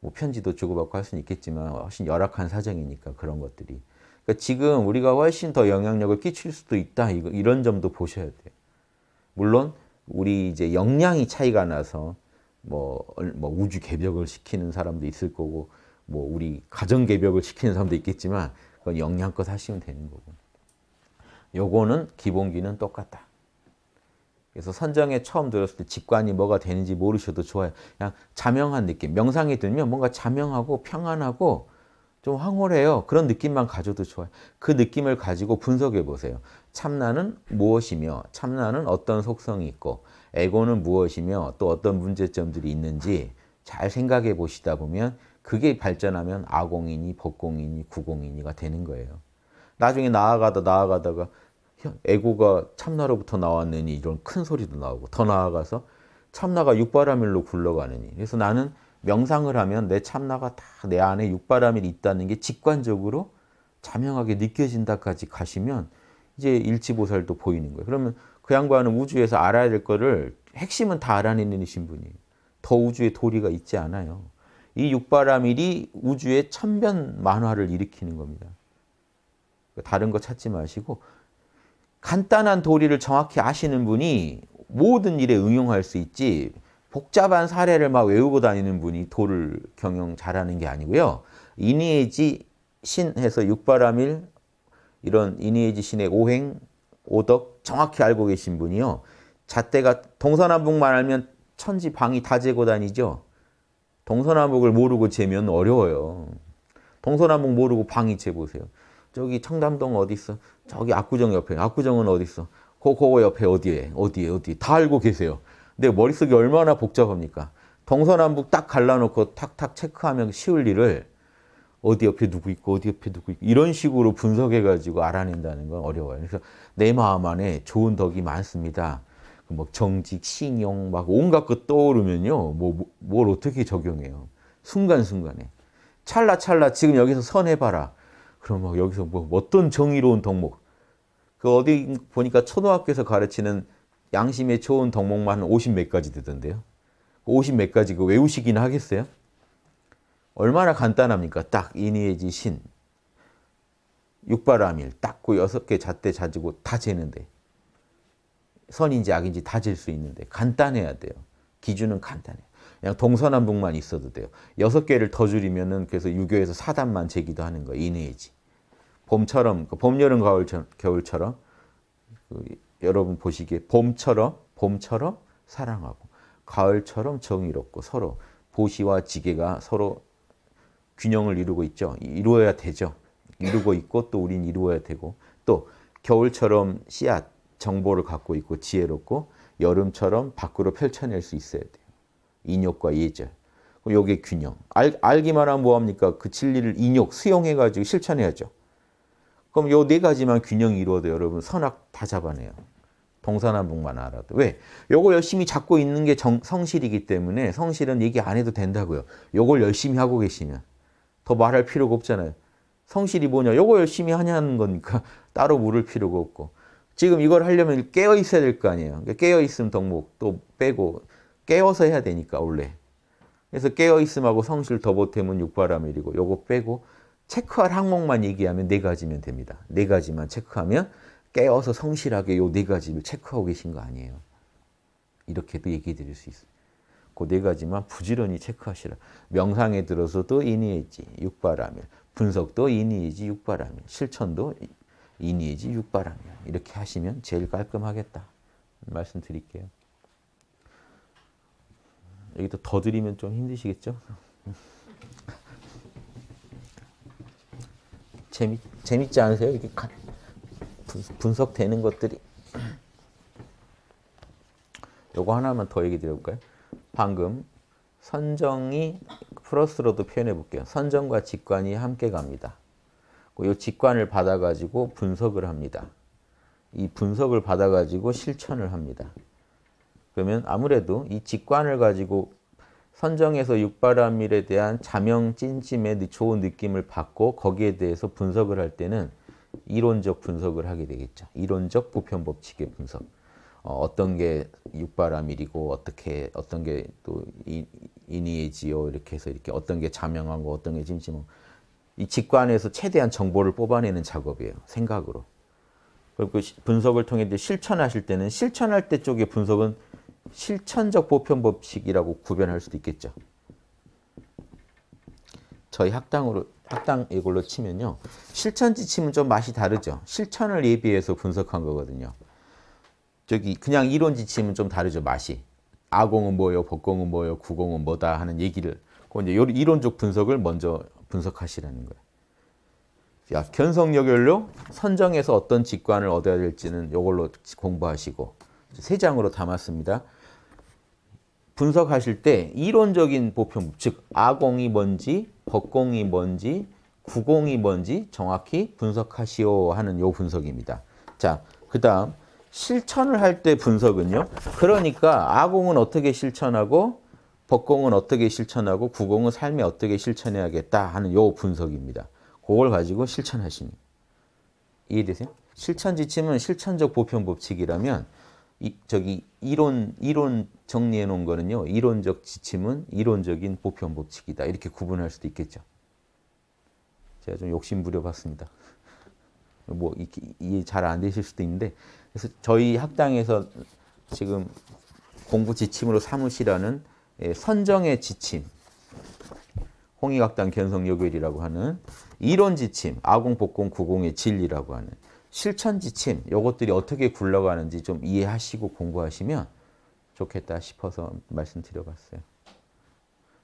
뭐 편지도 주고받고 할 수는 있겠지만 훨씬 열악한 사정이니까 그런 것들이. 그러니까 지금 우리가 훨씬 더 영향력을 끼칠 수도 있다. 이런 점도 보셔야 돼요. 물론 우리 이제 역량이 차이가 나서 뭐, 뭐 우주 개벽을 시키는 사람도 있을 거고 뭐 우리 가정 개벽을 시키는 사람도 있겠지만 그건 역량껏 하시면 되는 거고. 요거는 기본기는 똑같다. 그래서 선정에 처음 들었을 때 직관이 뭐가 되는지 모르셔도 좋아요. 그냥 자명한 느낌. 명상이 들면 뭔가 자명하고 평안하고 좀 황홀해요. 그런 느낌만 가져도 좋아요. 그 느낌을 가지고 분석해 보세요. 참나는 무엇이며 참나는 어떤 속성이 있고 에고는 무엇이며 또 어떤 문제점들이 있는지 잘 생각해 보시다 보면 그게 발전하면 아공이니 법공이니 구공이니가 되는 거예요. 나중에 나아가다 나아가다가 에고가 참나로부터 나왔느니 이런 큰 소리도 나오고 더 나아가서 참나가 육바라밀로 굴러가느니 그래서 나는 명상을 하면 내 참나가 다 내 안에 육바라밀이 있다는 게 직관적으로 자명하게 느껴진다까지 가시면 이제 일치보살도 보이는 거예요. 그러면 그 양반은 우주에서 알아야 될 거를 핵심은 다 알아내는 신분이에요. 더 우주에 도리가 있지 않아요. 이 육바라밀이 우주의 천변 만화를 일으키는 겁니다. 다른 거 찾지 마시고 간단한 도리를 정확히 아시는 분이 모든 일에 응용할 수 있지 복잡한 사례를 막 외우고 다니는 분이 도를 경영 잘하는 게 아니고요. 이니에지 신 해서 육바라밀 이런 이니에지 신의 오행, 오덕 정확히 알고 계신 분이요. 잣대가 동서남북만 알면 천지 방이 다 재고 다니죠. 동서남북을 모르고 재면 어려워요. 동서남북 모르고 방이 재보세요. 저기 청담동 어디 있어? 저기 압구정 옆에. 압구정은 어디 있어? 그, 그 옆에 어디에? 어디에? 어디에? 다 알고 계세요. 근데 머릿속이 얼마나 복잡합니까? 동서남북 딱 갈라놓고 탁탁 체크하면 쉬울 일을 어디 옆에 누구 있고 어디 옆에 누구 있고 이런 식으로 분석해 가지고 알아낸다는 건 어려워요. 그래서 내 마음 안에 좋은 덕이 많습니다. 뭐 정직, 신용 막 온갖 것 떠오르면요. 뭐, 뭘 어떻게 적용해요. 순간순간에. 찰나찰나 지금 여기서 선해 봐라. 그럼 막 여기서 뭐 어떤 정의로운 덕목. 그 어디 보니까 초등학교에서 가르치는 양심에 좋은 덕목만 50 몇 가지 되던데요. 50 몇 가지 그 외우시긴 하겠어요? 얼마나 간단합니까? 딱 인의지 신, 육바라밀, 딱그 여섯 개 잣대 자지고 다 재는데. 선인지 악인지 다 질 수 있는데 간단해야 돼요. 기준은 간단해. 그냥 동서남북만 있어도 돼요. 여섯 개를 더 줄이면은 그래서 유교에서 사단만 재기도 하는 거예요. 인해지. 봄처럼 그 봄, 여름, 가을, 겨울처럼 그 여러분 보시기에 봄처럼 봄처럼 사랑하고 가을처럼 정의롭고 서로 보시와 지게가 서로 균형을 이루고 있죠. 이루어야 되죠. 이루고 있고 또 우린 이루어야 되고 또 겨울처럼 씨앗 정보를 갖고 있고 지혜롭고 여름처럼 밖으로 펼쳐낼 수 있어야 돼요. 인욕과 예절. 요게 균형. 알, 알기만 하면 뭐합니까? 그 진리를 인욕, 수용해가지고 실천해야죠. 그럼 요 네 가지만 균형이 이루어도 여러분 선악 다 잡아내요. 동서남북만 알아도. 왜? 요거 열심히 잡고 있는 게 정, 성실이기 때문에 성실은 얘기 안 해도 된다고요. 요걸 열심히 하고 계시면. 더 말할 필요가 없잖아요. 성실이 뭐냐? 요거 열심히 하냐는 거니까 (laughs) 따로 물을 필요가 없고. 지금 이걸 하려면 깨어 있어야 될 거 아니에요. 그러니까 깨어 있음 덕목 또 빼고 깨어서 해야 되니까 원래. 그래서 깨어 있음하고 성실 더 보태면 육바라밀이고 요거 빼고 체크할 항목만 얘기하면 네 가지면 됩니다. 네 가지만 체크하면 깨어서 성실하게 요 네 가지를 체크하고 계신 거 아니에요. 이렇게도 얘기해 드릴 수 있어요. 그 네 가지만 부지런히 체크하시라. 명상에 들어서도 인의지 육바라밀, 분석도 인의지 육바라밀, 실천도 인의지 육바라밀. 이렇게 하시면 제일 깔끔하겠다. 말씀드릴게요. 여기도 더 드리면 좀 힘드시겠죠? (laughs) 재미, 재밌지 않으세요? 이렇게 분석되는 것들이. 요거 하나만 더 얘기 드려볼까요? 방금 선정이 플러스로도 표현해 볼게요. 선정과 직관이 함께 갑니다. 이 직관을 받아가지고 분석을 합니다. 이 분석을 받아가지고 실천을 합니다. 그러면 아무래도 이 직관을 가지고 선정에서 육바라밀에 대한 자명 찐찜의 좋은 느낌을 받고 거기에 대해서 분석을 할 때는 이론적 분석을 하게 되겠죠. 이론적 보편 법칙의 분석. 어, 떤게 육바라밀이고 어떻게 어떤 게 또 이니에지요 이렇게 해서 이렇게 어떤 게 자명하고 어떤 게 찜찜하고 이 직관에서 최대한 정보를 뽑아내는 작업이에요. 생각으로. 그리고 그 분석을 통해 실천하실 때는 실천할 때 쪽의 분석은 실천적 보편 법칙이라고 구별할 수도 있겠죠. 저희 학당으로 학당 이걸로 치면요. 실천 지침은 좀 맛이 다르죠. 실천을 예비해서 분석한 거거든요. 저기 그냥 이론 지침은 좀 다르죠. 맛이. 아공은 뭐요, 법공은 뭐요, 구공은 뭐다 하는 얘기를 그 이제 이론적 분석을 먼저 분석하시라는 거예요. 야, 견성역열로 선정해서 어떤 직관을 얻어야 될지는 이걸로 공부하시고 세 장으로 담았습니다. 분석하실 때 이론적인 보편, 즉 아공이 뭔지, 법공이 뭔지, 구공이 뭔지 정확히 분석하시오 하는 요 분석입니다. 자, 그 다음 실천을 할 때 분석은요. 그러니까 아공은 어떻게 실천하고 법공은 어떻게 실천하고 구공은 삶에 어떻게 실천해야겠다 하는 요 분석입니다. 그걸 가지고 실천하시니 이해되세요? 실천 지침은 실천적 보편 법칙이라면 이, 저기 이론 이론 정리해 놓은 거는요. 이론적 지침은 이론적인 보편 법칙이다. 이렇게 구분할 수도 있겠죠. 제가 좀 욕심 부려 봤습니다. 뭐 이해 잘안 되실 수도 있는데 그래서 저희 학당에서 지금 공부 지침으로 삼으시라는 예, 선정의 지침, 홍익학당 견성요결이라고 하는 이론 지침, 아공, 복공, 구공의 진리라고 하는 실천 지침, 이것들이 어떻게 굴러가는지 좀 이해하시고 공부하시면 좋겠다 싶어서 말씀드려봤어요.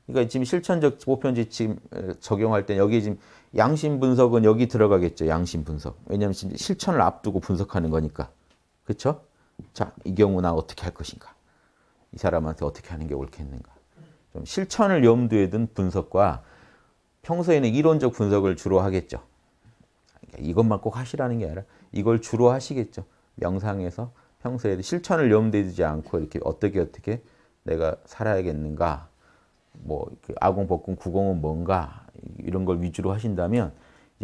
그러니까 지금 실천적 보편 지침 적용할 때 여기 지금 양심 분석은 여기 들어가겠죠. 양심 분석. 왜냐하면 실천을 앞두고 분석하는 거니까. 그렇죠? 자, 이 경우 나 어떻게 할 것인가? 이 사람한테 어떻게 하는 게 옳겠는가? 좀 실천을 염두에 둔 분석과 평소에는 이론적 분석을 주로 하겠죠. 그러니까 이것만 꼭 하시라는 게 아니라 이걸 주로 하시겠죠. 명상에서 평소에 실천을 염두에 두지 않고 이렇게 어떻게 어떻게 내가 살아야겠는가, 뭐 아공, 법공, 구공은 뭔가 이런 걸 위주로 하신다면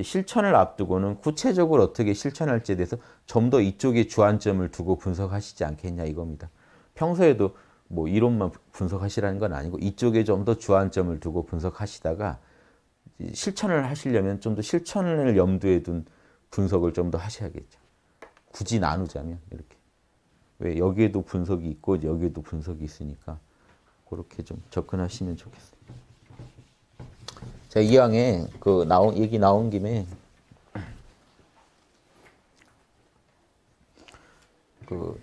실천을 앞두고는 구체적으로 어떻게 실천할지에 대해서 좀 더 이쪽에 주안점을 두고 분석하시지 않겠냐 이겁니다. 평소에도 뭐 이론만 분석하시라는 건 아니고 이쪽에 좀 더 주안점을 두고 분석하시다가 실천을 하시려면 좀 더 실천을 염두에 둔 분석을 좀 더 하셔야겠죠. 굳이 나누자면 이렇게. 왜 여기에도 분석이 있고 여기에도 분석이 있으니까 그렇게 좀 접근하시면 좋겠습니 다. 자, 이왕에 그 나온 얘기 나온 김에 그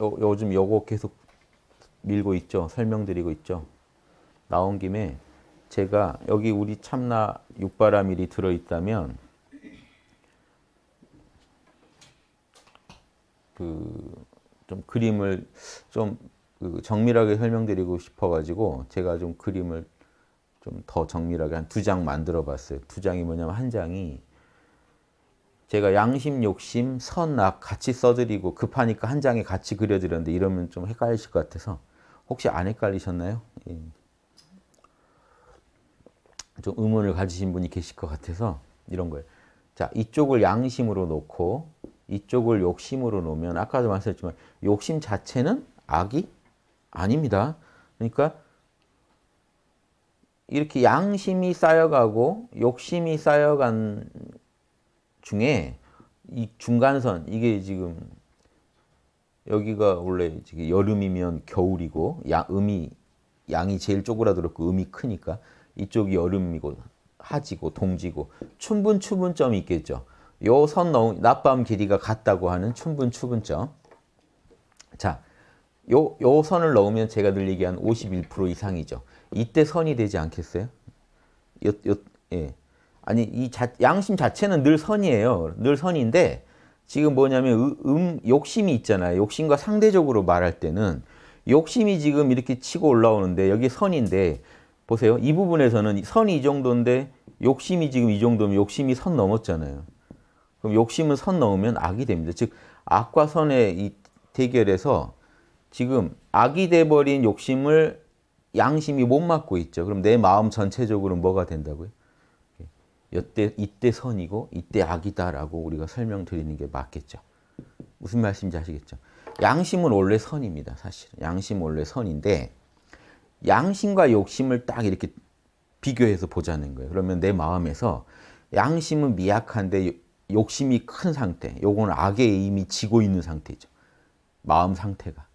요, 요즘 요거 계속 밀고 있죠. 설명드리고 있죠. 나온 김에 제가 여기 우리 참나 육바라밀이 들어있다면 그 좀 그림을 좀그 정밀하게 설명드리고 싶어가지고 제가 좀 그림을 좀 더 정밀하게 한 두 장 만들어 봤어요. 두 장이 뭐냐면 한 장이 제가 양심, 욕심, 선, 악 같이 써드리고 급하니까 한 장에 같이 그려드렸는데 이러면 좀 헷갈리실 것 같아서 혹시 안 헷갈리셨나요? 예. 좀 의문을 가지신 분이 계실 것 같아서 이런 거예요. 자, 이쪽을 양심으로 놓고 이쪽을 욕심으로 놓으면 아까도 말씀했지만 욕심 자체는 악이 아닙니다. 그러니까 이렇게 양심이 쌓여가고 욕심이 쌓여간 중에 이 중간선 이게 지금 여기가 원래 여름이면 겨울이고 야, 음이 양이 제일 쪼그라들었고 음이 크니까 이쪽이 여름이고 하지고 동지고 춘분 추분점이 있겠죠. 요 선 넘 낮밤 길이가 같다고 하는 춘분 추분점. 자, 요, 요 선을 넣으면 제가 늘 얘기한 51% 이상이죠. 이때 선이 되지 않겠어요? 요, 요, 예. 아니 이 자, 양심 자체는 늘 선이에요. 늘 선인데 지금 뭐냐면 음, 욕심이 있잖아요. 욕심과 상대적으로 말할 때는 욕심이 지금 이렇게 치고 올라오는데 여기 선인데 보세요. 이 부분에서는 선이 이 정도인데 욕심이 지금 이 정도면 욕심이 선 넘었잖아요. 그럼 욕심은 선 넘으면 악이 됩니다. 즉 악과 선의 이 대결에서 지금 악이 돼버린 욕심을 양심이 못 막고 있죠. 그럼 내 마음 전체적으로 뭐가 된다고요? 이때, 이때 선이고 이때 악이다라고 우리가 설명드리는 게 맞겠죠. 무슨 말씀인지 아시겠죠? 양심은 원래 선입니다. 사실 양심 원래 선인데 양심과 욕심을 딱 이렇게 비교해서 보자는 거예요. 그러면 내 마음에서 양심은 미약한데 욕심이 큰 상태. 요거는 악의 이미 지고 있는 상태죠. 마음 상태가.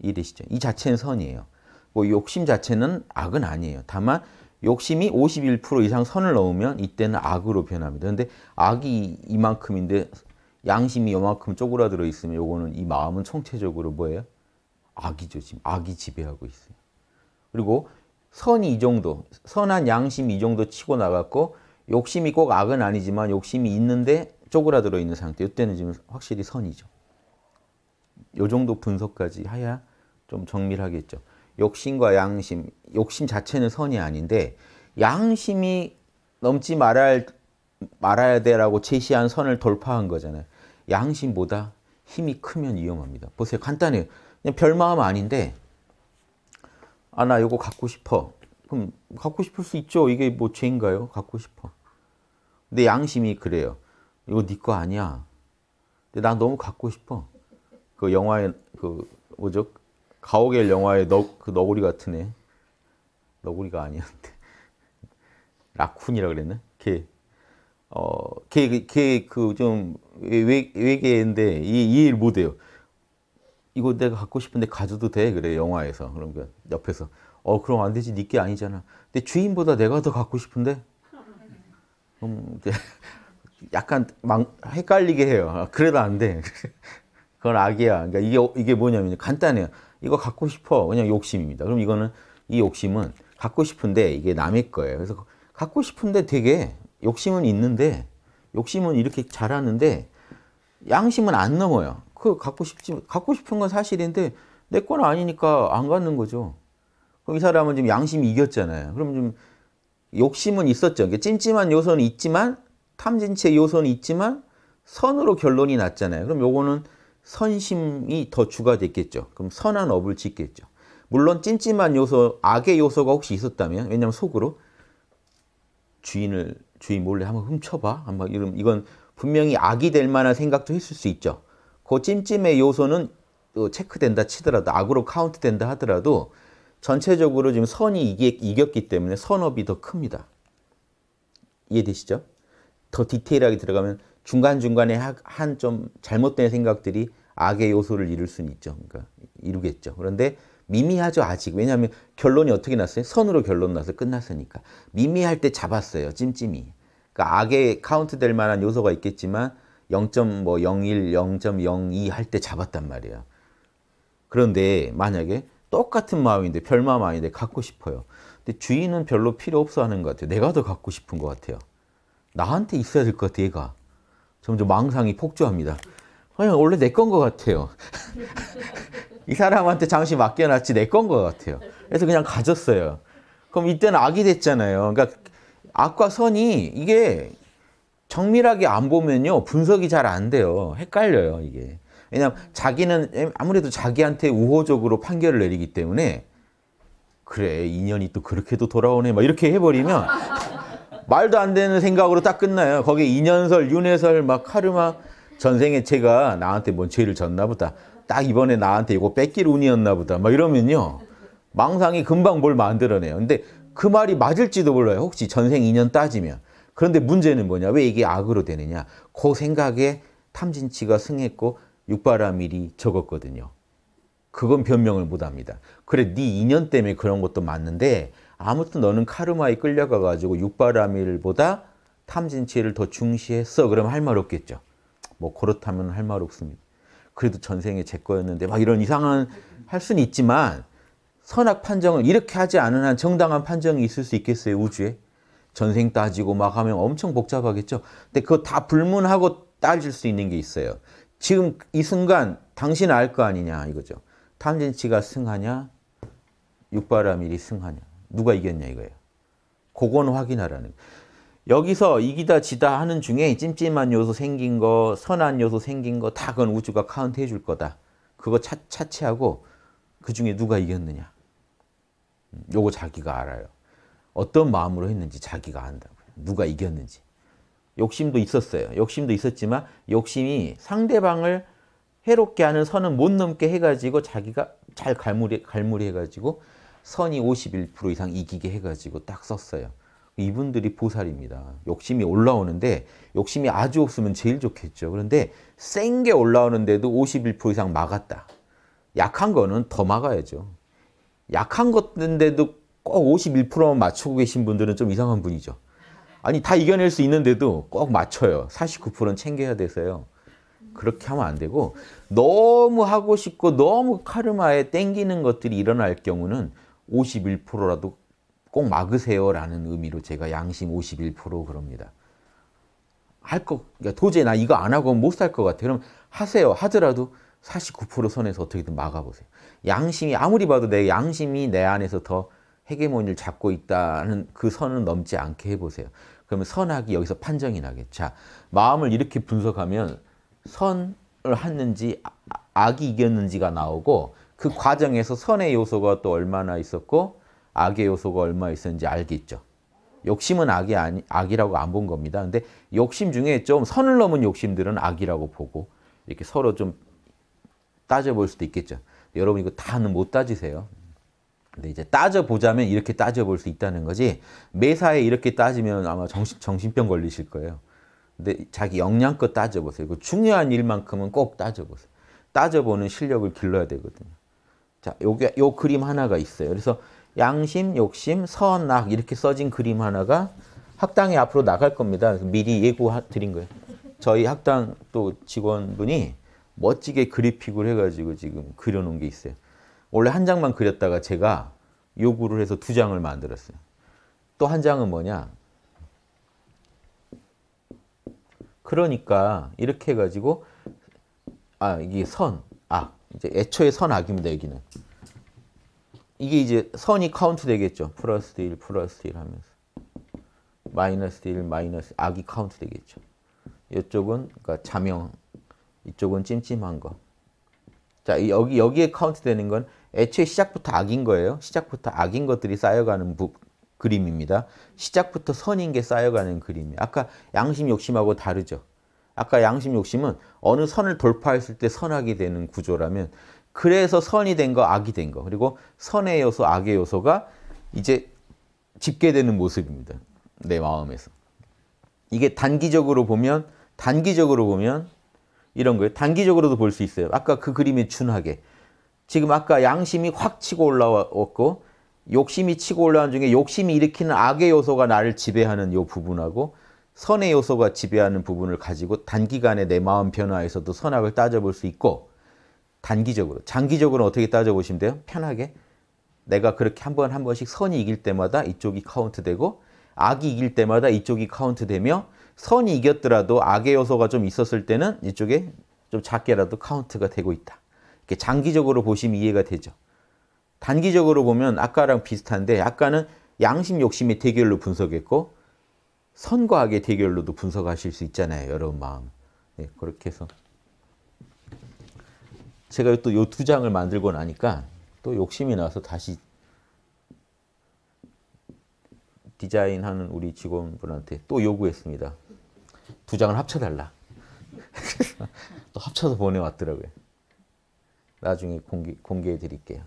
이해되시죠? 이 자체는 선이에요. 뭐 욕심 자체는 악은 아니에요. 다만 욕심이 51% 이상 선을 넘으면 이때는 악으로 변합니다. 근데 악이 이만큼인데 양심이 이만큼 쪼그라들어 있으면 요거는 이 마음은 총체적으로 뭐예요? 악이죠. 지금 악이 지배하고 있어요. 그리고 선이 이 정도, 선한 양심이 이 정도 치고 나갔고 욕심이 꼭 악은 아니지만 욕심이 있는데 쪼그라들어 있는 상태. 이때는 지금 확실히 선이죠. 요 정도 분석까지 해야 좀 정밀하겠죠. 욕심과 양심, 욕심 자체는 선이 아닌데 양심이 넘지 말아야, 말아야 돼라고 제시한 선을 돌파한 거잖아요. 양심보다 힘이 크면 위험합니다. 보세요. 간단해요. 그냥 별 마음 아닌데 아 나 이거 갖고 싶어. 그럼 갖고 싶을 수 있죠. 이게 뭐 죄인가요? 갖고 싶어. 근데 양심이 그래요. 이거 네 거 아니야. 근데 나 너무 갖고 싶어. 그 영화에 그 뭐죠? 가오갤 영화의 너, 그 너구리 같은 애. 너구리가 아니었는데. (laughs) 라쿤이라 그랬나? 걔. 어, 걔, 걔, 그, 좀, 외, 외계인데, 이해를 못해요. 이거 내가 갖고 싶은데 가져도 돼? 그래, 영화에서. 그러니까 옆에서. 어, 그럼 안 되지. 니게 아니잖아. 근데 주인보다 내가 더 갖고 싶은데? 음, (laughs) 약간 망, 헷갈리게 해요. 아, 그래도 안 돼. (laughs) 그건 악이야. 그러니까 이게, 이게 뭐냐면 간단해요. 이거 갖고 싶어. 그냥 욕심입니다. 그럼 이거는 이 욕심은 갖고 싶은데 이게 남의 거예요. 그래서 갖고 싶은데 되게 욕심은 있는데 욕심은 이렇게 잘하는데 양심은 안 넘어요. 그 갖고 싶지 갖고 싶은 건 사실인데 내 건 아니니까 안 갖는 거죠. 그럼 이 사람은 지금 양심이 이겼잖아요. 그럼 좀 욕심은 있었죠. 찜찜한 요소는 있지만 탐진체 요소는 있지만 선으로 결론이 났잖아요. 그럼 요거는 선심이 더 주가 됐겠죠. 그럼 선한 업을 짓겠죠. 물론 찜찜한 요소, 악의 요소가 혹시 있었다면, 왜냐하면 속으로 주인을 주인 몰래 한번 훔쳐봐, 한번 이런 이건 분명히 악이 될 만한 생각도 했을 수 있죠. 그 찜찜의 요소는 체크된다 치더라도 악으로 카운트된다 하더라도 전체적으로 지금 선이 이겼 기 때문에 선업이 더 큽니다. 이해되시죠? 더 디테일하게 들어가면 중간중간에 한 좀 잘못된 생각들이 악의 요소를 이룰 수는 있죠. 그러니까 이루겠죠. 그런데 미미하죠, 아직. 왜냐하면 결론이 어떻게 났어요? 선으로 결론 나서 끝났으니까. 미미할 때 잡았어요, 찜찜이. 그러니까 악에 카운트 될 만한 요소가 있겠지만 0.01, 0.02 할 때 잡았단 말이에요. 그런데 만약에 똑같은 마음인데 별마음 아닌데 갖고 싶어요. 근데 주인은 별로 필요 없어 하는 것 같아요. 내가 더 갖고 싶은 것 같아요. 나한테 있어야 될 것 같아, 얘가. 점점 망상이 폭주합니다. 그냥 원래 내 건 것 같아요. (laughs) 이 사람한테 잠시 맡겨놨지 내 건 것 같아요. 그래서 그냥 가졌어요. 그럼 이때는 악이 됐잖아요. 그러니까 악과 선이 이게 정밀하게 안 보면요 분석이 잘 안 돼요. 헷갈려요 이게. 왜냐하면 자기는 아무래도 자기한테 우호적으로 판결을 내리기 때문에 그래 인연이 또 그렇게도 돌아오네 막 이렇게 해버리면 말도 안 되는 생각으로 딱 끝나요. 거기에 인연설, 윤회설, 막 카르마 전생에 제가 나한테 뭔 죄를 졌나 보다. 딱 이번에 나한테 이거 뺏길 운이었나 보다. 막 이러면요. 망상이 금방 뭘 만들어내요. 근데 그 말이 맞을지도 몰라요. 혹시 전생 인연 따지면. 그런데 문제는 뭐냐? 왜 이게 악으로 되느냐? 그 생각에 탐진치가 승했고 육바라밀이 적었거든요. 그건 변명을 못합니다. 그래, 네 인연 때문에 그런 것도 맞는데 아무튼 너는 카르마에 끌려가 가지고 육바라밀보다 탐진치를 더 중시했어. 그러면 할 말 없겠죠. 뭐 그렇다면 할 말 없습니다. 그래도 전생에 제 거였는데 막 이런 이상한 할 수는 있지만 선악 판정을 이렇게 하지 않은 한 정당한 판정이 있을 수 있겠어요 우주에 전생 따지고 막 하면 엄청 복잡하겠죠. 근데 그거 다 불문하고 따질 수 있는 게 있어요. 지금 이 순간 당신 알 거 아니냐 이거죠. 탐진치가 승하냐 육바라밀이 승하냐 누가 이겼냐 이거예요. 그건 확인하라는 여기서 이기다 지다 하는 중에 찜찜한 요소 생긴 거, 선한 요소 생긴 거 다 그건 우주가 카운트 해줄 거다. 그거 차, 차치하고 그 중에 누가 이겼느냐. 음, 요거 자기가 알아요. 어떤 마음으로 했는지 자기가 안다고요. 누가 이겼는지. 욕심도 있었어요. 욕심도 있었지만 욕심이 상대방을 해롭게 하는 선은 못 넘게 해가지고 자기가 잘 갈무리, 갈무리 해가지고 선이 51% 이상 이기게 해가지고 딱 썼어요. 이분들이 보살입니다. 욕심이 올라오는데 욕심이 아주 없으면 제일 좋겠죠. 그런데 센 게 올라오는데도 51% 이상 막았다. 약한 거는 더 막아야죠. 약한 것인데도 꼭 51%만 맞추고 계신 분들은 좀 이상한 분이죠. 아니 다 이겨낼 수 있는데도 꼭 맞춰요. 49%는 챙겨야 돼서요. 그렇게 하면 안 되고 너무 하고 싶고 너무 카르마에 땡기는 것들이 일어날 경우는 51%라도 꼭 막으세요라는 의미로 제가 양심 51% 그럽니다. 할 거, 그러니까 도저히 나 이거 안 하고 못 살 것 같아. 그럼 하세요. 하더라도 49% 선에서 어떻게든 막아보세요. 양심이 아무리 봐도 내 양심이 내 안에서 더 헤게모니를 잡고 있다는 그 선을 넘지 않게 해보세요. 그러면 선악이 여기서 판정이 나겠죠. 자, 마음을 이렇게 분석하면 선을 했는지 아, 악이 이겼는지가 나오고 그 과정에서 선의 요소가 또 얼마나 있었고 악의 요소가 얼마 있었는지 알겠죠. 욕심은 악이 아니, 악이라고 안 본 겁니다. 근데 욕심 중에 좀 선을 넘은 욕심들은 악이라고 보고 이렇게 서로 좀 따져볼 수도 있겠죠. 여러분 이거 다는 못 따지세요. 근데 이제 따져보자면 이렇게 따져볼 수 있다는 거지 매사에 이렇게 따지면 아마 정신, 정신병 걸리실 거예요. 근데 자기 역량껏 따져보세요. 그 중요한 일만큼은 꼭 따져보세요. 따져보는 실력을 길러야 되거든요. 자, 요게, 요 그림 하나가 있어요. 그래서 양심, 욕심, 선, 악 이렇게 써진 그림 하나가 학당에 앞으로 나갈 겁니다. 미리 예고 드린 거예요. 저희 학당 또 직원분이 멋지게 그래픽을 해가지고 지금 그려놓은 게 있어요. 원래 한 장만 그렸다가 제가 요구를 해서 두 장을 만들었어요. 또 한 장은 뭐냐? 그러니까 이렇게 해가지고 아 이게 선, 악 이제 애초에 선 악입니다 여기는 이게 이제 선이 카운트 되겠죠 플러스 1 플러스 1 하면서 마이너스 1 마이너스 악이 카운트 되겠죠 이쪽은 그러니까 자명 이쪽은 찜찜한 거. 자, 여기, 여기에 카운트 되는 건 애초에 시작부터 악인 거예요. 시작부터 악인 것들이 쌓여가는 부, 그림입니다. 시작부터 선인 게 쌓여가는 그림이에요. 아까 양심 욕심하고 다르죠. 아까 양심 욕심은 어느 선을 돌파했을 때 선악이 되는 구조라면 그래서 선이 된 거, 악이 된 거. 그리고 선의 요소, 악의 요소가 이제 집계되는 모습입니다. 내 마음에서. 이게 단기적으로 보면, 단기적으로 보면 이런 거예요. 단기적으로도 볼 수 있어요. 아까 그 그림에 준하게. 지금 아까 양심이 확 치고 올라왔고 욕심이 치고 올라온 중에 욕심이 일으키는 악의 요소가 나를 지배하는 요 부분하고 선의 요소가 지배하는 부분을 가지고 단기간에 내 마음 변화에서도 선악을 따져볼 수 있고 단기적으로, 장기적으로 어떻게 따져보시면 돼요? 편하게. 내가 그렇게 한번한 번씩 선이 이길 때마다 이쪽이 카운트되고 악이 이길 때마다 이쪽이 카운트되며 선이 이겼더라도 악의 요소가 좀 있었을 때는 이쪽에 좀 작게라도 카운트가 되고 있다. 이렇게 장기적으로 보시면 이해가 되죠. 단기적으로 보면 아까랑 비슷한데 아까는 양심 욕심의 대결로 분석했고 선과 악의 대결로도 분석하실 수 있잖아요. 여러분 마음. 네, 그렇게 해서 제가 또 요 두 장을 만들고 나니까 또 욕심이 나서 다시 디자인하는 우리 직원분한테 또 요구했습니다. 두 장을 합쳐달라. (laughs) 또 합쳐서 보내왔더라고요. 나중에 공개, 공개해 드릴게요.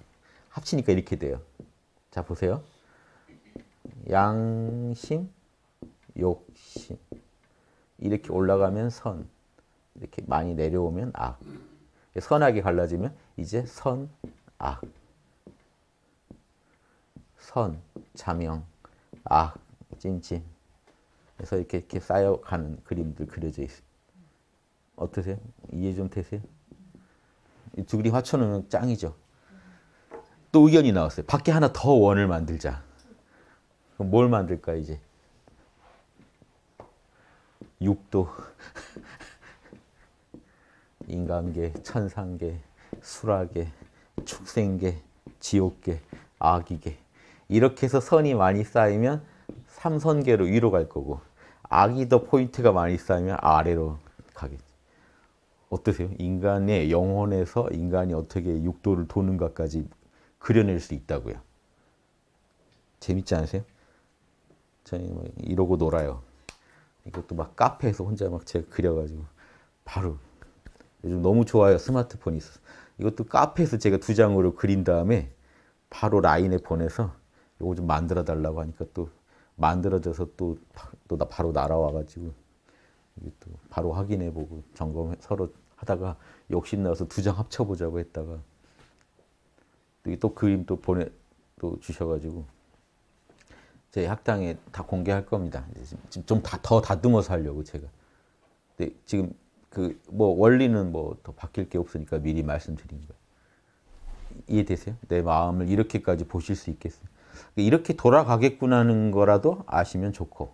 합치니까 이렇게 돼요. 자, 보세요. 양심, 욕심. 이렇게 올라가면 선. 이렇게 많이 내려오면 악. 선악이 갈라지면 이제 선, 악. 선, 자명, 악, 찜찜. 그래서 이렇게, 이렇게 쌓여가는 그림들 그려져 있어요. 어떠세요? 이해 좀 되세요? 이두 그림 합쳐놓으면 짱이죠. 또 의견이 나왔어요. 밖에 하나 더 원을 만들자. 그럼 뭘 만들까 이제? 육도, (laughs) 인간계, 천상계, 수라계, 축생계, 지옥계, 악이계 이렇게 해서 선이 많이 쌓이면 삼선계로 위로 갈 거고 악이 더 포인트가 많이 쌓이면 아래로 가겠지. 어떠세요? 인간의 영혼에서 인간이 어떻게 육도를 도는가까지 그려낼 수 있다고요. 재밌지 않으세요? 저희 뭐 이러고 놀아요. 이것도 막 카페에서 혼자 막 제가 그려가지고 바로 요즘 너무 좋아요. 스마트폰이 있어서. 이것도 카페에서 제가 두 장으로 그린 다음에 바로 라인에 보내서 이거 좀 만들어 달라고 하니까 또 만들어져서 또, 또 바로 날아와가지고 또 바로 확인해보고 점검 서로 하다가 욕심 나서 두 장 합쳐보자고 했다가 또 그림 또 보내 또 주셔가지고 제 학당에 다 공개할 겁니다. 지금 좀다더 다듬어서 하려고 제가. 근데 지금 그 뭐 원리는 뭐 더 바뀔 게 없으니까 미리 말씀드린 거예요. 이해되세요? 내 마음을 이렇게까지 보실 수 있겠어요. 이렇게 돌아가겠구나는 거라도 아시면 좋고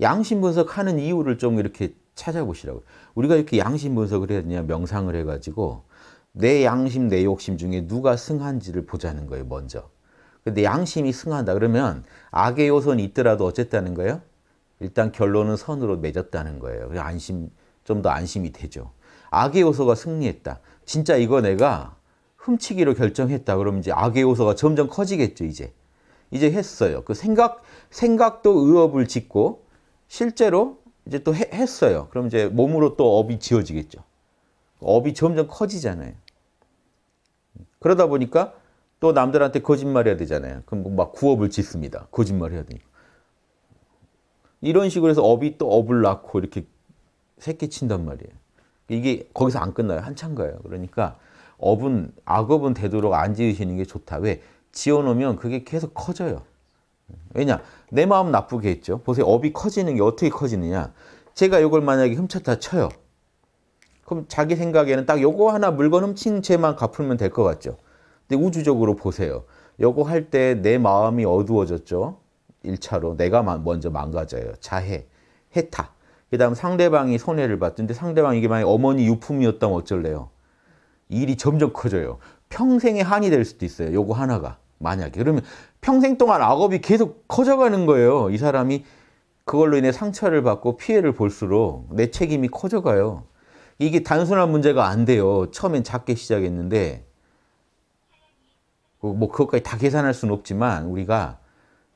양심 분석하는 이유를 좀 이렇게 찾아보시라고. 우리가 이렇게 양심 분석을 해야 되냐 명상을 해가지고 내 양심 내 욕심 중에 누가 승한지를 보자는 거예요 먼저. 근데 양심이 승한다 그러면 악의 요소는 있더라도 어쨌다는 거예요? 일단 결론은 선으로 맺었다는 거예요. 안심 좀 더 안심이 되죠. 악의 요소가 승리했다. 진짜 이거 내가 훔치기로 결정했다. 그러면 이제 악의 요소가 점점 커지겠죠, 이제. 이제 했어요. 그 생각, 생각도 의업을 짓고 실제로 이제 또 해, 했어요. 그럼 이제 몸으로 또 업이 지어지겠죠. 업이 점점 커지잖아요. 그러다 보니까 또 남들한테 거짓말 해야 되잖아요. 그럼 막 구업을 짓습니다. 거짓말 해야 되니까. 이런 식으로 해서 업이 또 업을 낳고 이렇게 새끼 친단 말이에요. 이게 거기서 안 끝나요. 한참 가요. 그러니까 업은 악업은 되도록 안 지으시는 게 좋다. 왜? 지어놓으면 그게 계속 커져요. 왜냐? 내 마음 나쁘게 했죠. 보세요. 업이 커지는 게 어떻게 커지느냐. 제가 이걸 만약에 훔쳤다 쳐요. 그럼 자기 생각에는 딱 요거 하나 물건 훔친 채만 갚으면 될 것 같죠. 근데 우주적으로 보세요. 요거 할 때 내 마음이 어두워졌죠. 1차로 내가 먼저 망가져요. 자해, 해타. 그 다음 상대방이 손해를 봤는데 상대방이 이게 만약 어머니 유품이었다면 어쩔래요. 일이 점점 커져요. 평생의 한이 될 수도 있어요. 요거 하나가. 만약에. 그러면 평생 동안 악업이 계속 커져가는 거예요. 이 사람이 그걸로 인해 상처를 받고 피해를 볼수록 내 책임이 커져가요. 이게 단순한 문제가 안 돼요. 처음엔 작게 시작했는데 뭐 그것까지 다 계산할 수는 없지만 우리가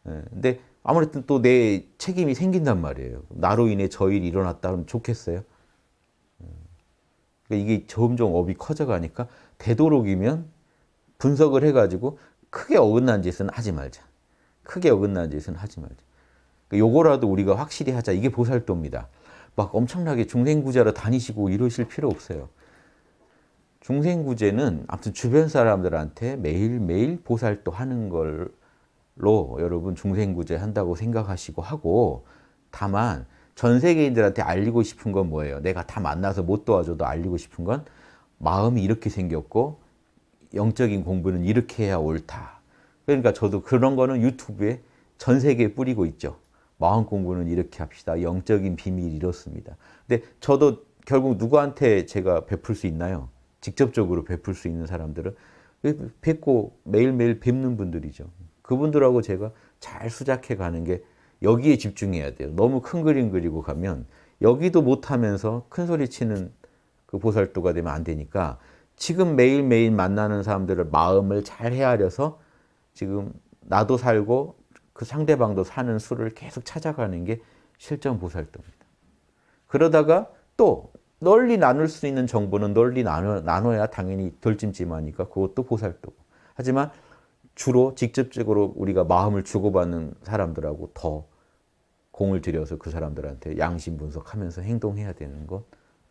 예, 근데 아무래도 또 내 책임이 생긴단 말이에요. 나로 인해 저 일이 일어났다 면 좋겠어요. 예. 그러니까 이게 점점 업이 커져가니까 되도록이면 분석을 해가지고 크게 어긋난 짓은 하지 말자. 크게 어긋난 짓은 하지 말자. 그러니까 요거라도 우리가 확실히 하자. 이게 보살도입니다. 막 엄청나게 중생구제로 다니시고 이러실 필요 없어요. 중생구제는 아무튼 주변 사람들한테 매일매일 보살도 하는 걸로 여러분 중생구제 한다고 생각하시고 하고 다만 전 세계인들한테 알리고 싶은 건 뭐예요? 내가 다 만나서 못 도와줘도 알리고 싶은 건 마음이 이렇게 생겼고 영적인 공부는 이렇게 해야 옳다. 그러니까 저도 그런 거는 유튜브에 전 세계에 뿌리고 있죠. 마음 공부는 이렇게 합시다. 영적인 비밀이 이렇습니다. 근데 저도 결국 누구한테 제가 베풀 수 있나요? 직접적으로 베풀 수 있는 사람들은 뵙고 매일매일 뵙는 분들이죠. 그분들하고 제가 잘 수작해 가는 게 여기에 집중해야 돼요. 너무 큰 그림 그리고 가면 여기도 못하면서 큰 소리 치는 그 보살도가 되면 안 되니까 지금 매일매일 만나는 사람들을 마음을 잘 헤아려서 지금 나도 살고 그 상대방도 사는 수를 계속 찾아가는 게 실전 보살도입니다. 그러다가 또 널리 나눌 수 있는 정보는 널리 나눠, 나눠야 당연히 덜 찜찜하니까 그것도 보살도고. 하지만 주로 직접적으로 우리가 마음을 주고받는 사람들하고 더 공을 들여서 그 사람들한테 양심 분석하면서 행동해야 되는 것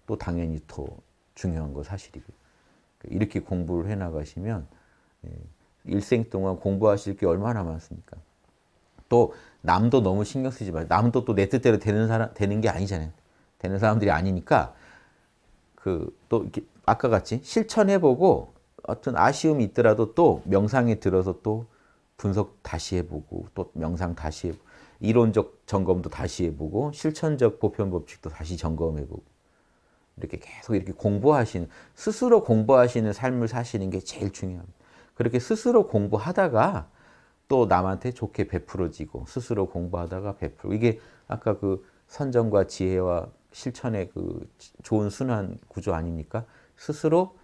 또 당연히 더 중요한 거 사실이고 이렇게 공부를 해 나가시면 예, 일생 동안 공부하실 게 얼마나 많습니까? 또 남도 너무 신경 쓰지 마요. 남도 또 내 뜻대로 되는 사람 되는 게 아니잖아요. 되는 사람들이 아니니까 그 또 아까 같이 실천해 보고 어떤 아쉬움이 있더라도 또 명상에 들어서 또 분석 다시 해보고 또 명상 다시 해보고 이론적 점검도 다시 해보고 실천적 보편 법칙도 다시 점검해보고 이렇게 계속 이렇게 공부하시는 스스로 공부하시는 삶을 사시는 게 제일 중요합니다. 그렇게 스스로 공부하다가 또 남한테 좋게 베풀어지고 스스로 공부하다가 베풀고 이게 아까 그 선정과 지혜와 실천의 그 좋은 순환 구조 아닙니까? 스스로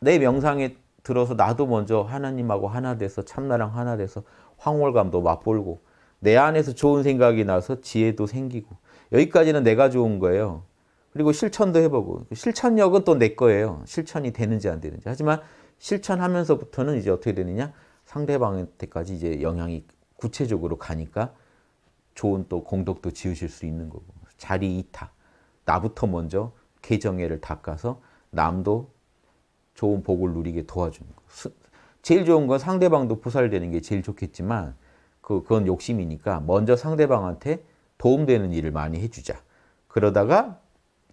내 명상에 들어서 나도 먼저 하나님하고 하나 돼서 참나랑 하나 돼서 황홀감도 맛볼고 내 안에서 좋은 생각이 나서 지혜도 생기고 여기까지는 내가 좋은 거예요. 그리고 실천도 해보고 실천력은 또 내 거예요. 실천이 되는지 안 되는지. 하지만 실천하면서부터는 이제 어떻게 되느냐? 상대방한테까지 이제 영향이 구체적으로 가니까 좋은 또 공덕도 지으실 수 있는 거고 자리 이타 나부터 먼저 개정애를 닦아서 남도 좋은 복을 누리게 도와주는 거. 제일 좋은 건 상대방도 보살되는 게 제일 좋겠지만 그, 그건 욕심이니까 먼저 상대방한테 도움되는 일을 많이 해주자. 그러다가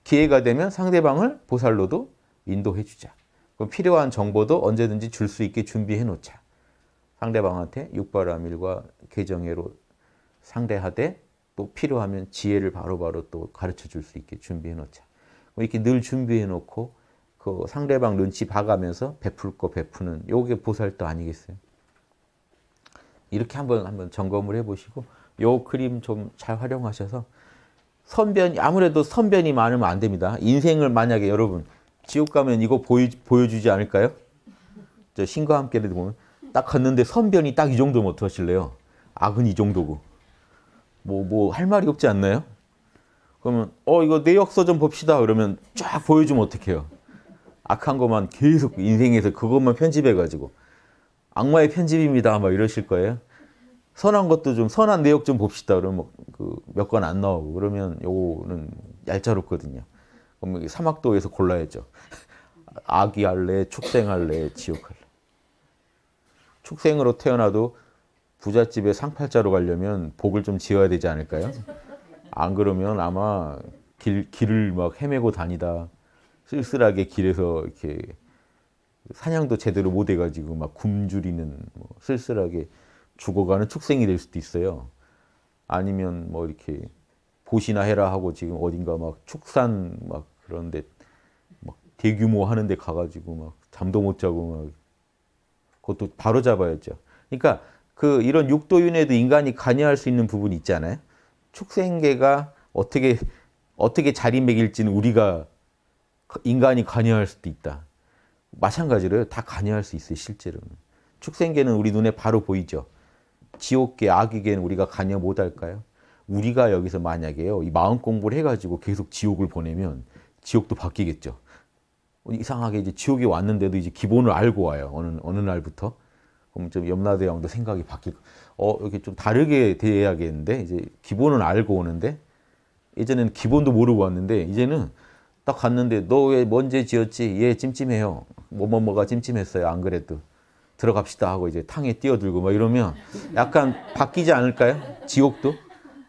기회가 되면 상대방을 보살로도 인도해주자. 그럼 필요한 정보도 언제든지 줄 수 있게 준비해 놓자. 상대방한테 육바라밀과 개정회로 상대하되 또 필요하면 지혜를 바로바로 바로 또 가르쳐 줄 수 있게 준비해 놓자. 뭐 이렇게 늘 준비해 놓고 그 상대방 눈치 봐가면서 베풀 거 베푸는 요게 보살도 아니겠어요? 이렇게 한번 한번 점검을 해 보시고 요 그림 좀 잘 활용하셔서 선변 아무래도 선변이 많으면 안 됩니다. 인생을 만약에 여러분 지옥 가면 이거 보여, 보여주지 않을까요? 저 신과 함께를 보면 딱 갔는데 선변이 딱 이 정도면 어떡하실래요? 악은 이 정도고 뭐 뭐 할 말이 없지 않나요? 그러면 어 이거 내 역서 좀 봅시다 그러면 쫙 보여주면 어떡해요? 악한 것만 계속 인생에서 그것만 편집해가지고 악마의 편집입니다 막 이러실 거예요. 선한 것도 좀 선한 내역 좀 봅시다 그러면 그몇 건 안 나오고 그러면 요거는 얄짤없거든요. 그럼 사막도에서 골라야죠. (laughs) 악이 할래, 축생 할래, 지옥 할래. 축생으로 태어나도 부잣집에 상팔자로 가려면 복을 좀 지어야 되지 않을까요? 안 그러면 아마 길, 길을 막 헤매고 다니다 쓸쓸하게 길에서 이렇게 사냥도 제대로 못 해가지고 막 굶주리는 뭐 쓸쓸하게 죽어가는 축생이 될 수도 있어요. 아니면 뭐 이렇게 보시나 해라 하고 지금 어딘가 막 축산 막 그런데 막 대규모 하는데 가가지고 막 잠도 못 자고 막 그것도 바로 잡아야죠. 그러니까 그 이런 육도윤회도 인간이 관여할 수 있는 부분이 있잖아요. 축생계가 어떻게 어떻게 자리매길지는 우리가 인간이 관여할 수도 있다. 마찬가지로 다 관여할 수 있어요, 실제로는. 축생계는 우리 눈에 바로 보이죠. 지옥계, 악의계는 우리가 관여 못 할까요? 우리가 여기서 만약에요, 이 마음 공부를 해가지고 계속 지옥을 보내면 지옥도 바뀌겠죠. 이상하게 이제 지옥에 왔는데도 이제 기본을 알고 와요. 어느, 어느 날부터. 그럼 좀 염라대왕도 생각이 바뀔, 어, 이렇게 좀 다르게 대해야겠는데, 이제 기본은 알고 오는데, 예전에는 기본도 모르고 왔는데, 이제는 딱 갔는데, 너 왜 먼저 지었지? 얘 찜찜해요. 뭐뭐뭐가 찜찜했어요. 안 그래도. 들어갑시다 하고 이제 탕에 뛰어들고 막 이러면 약간 바뀌지 않을까요? 지옥도?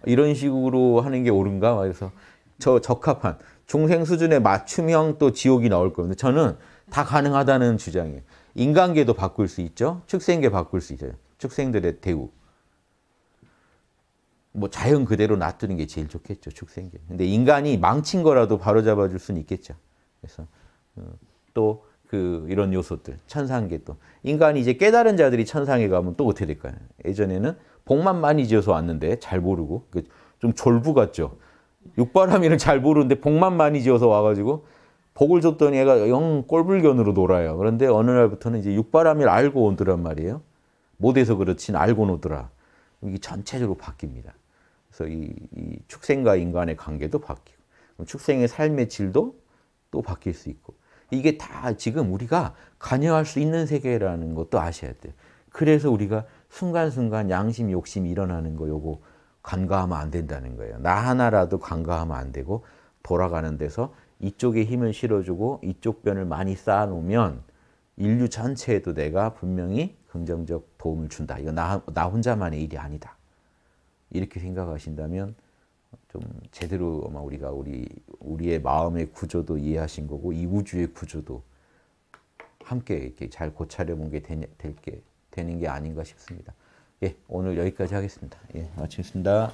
이런 식으로 하는 게 옳은가? 그래서 저 적합한 중생 수준의 맞춤형 또 지옥이 나올 겁니다. 저는 다 가능하다는 주장이에요. 인간계도 바꿀 수 있죠. 축생계 바꿀 수 있어요. 축생들의 대우. 뭐 자연 그대로 놔두는 게 제일 좋겠죠. 축생계. 근데 인간이 망친 거라도 바로잡아 줄 수는 있겠죠. 그래서 어, 또그 이런 요소들 천상계 또 인간이 이제 깨달은 자들이 천상에 가면 또 어떻게 될까요? 예전에는 복만 많이 지어서 왔는데 잘 모르고 그좀 졸부 같죠. 육바람이는 잘 모르는데 복만 많이 지어서 와가지고 복을 줬더니 애가 영 꼴불견으로 놀아요. 그런데 어느 날부터는 이제 육바람이를 알고 오더란 말이에요. 못해서 그렇진 알고 오더라. 이게 전체적으로 바뀝니다. 그래서 이, 이 축생과 인간의 관계도 바뀌고 축생의 삶의 질도 또 바뀔 수 있고 이게 다 지금 우리가 관여할 수 있는 세계라는 것도 아셔야 돼요. 그래서 우리가 순간순간 양심, 욕심이 일어나는 거 요거 간과하면 안 된다는 거예요. 나 하나라도 간과하면 안 되고 돌아가는 데서 이쪽에 힘을 실어주고 이쪽 변을 많이 쌓아놓으면 인류 전체에도 내가 분명히 긍정적 도움을 준다. 이거 나, 나 혼자만의 일이 아니다. 이렇게 생각하신다면 좀 제대로 아마 우리가 우리, 우리의 마음의 구조도 이해하신 거고 이 우주의 구조도 함께 이렇게 잘 고찰해 본게 되는 게 아닌가 싶습니다. 예, 오늘 여기까지 하겠습니다. 예, 마치겠습니다.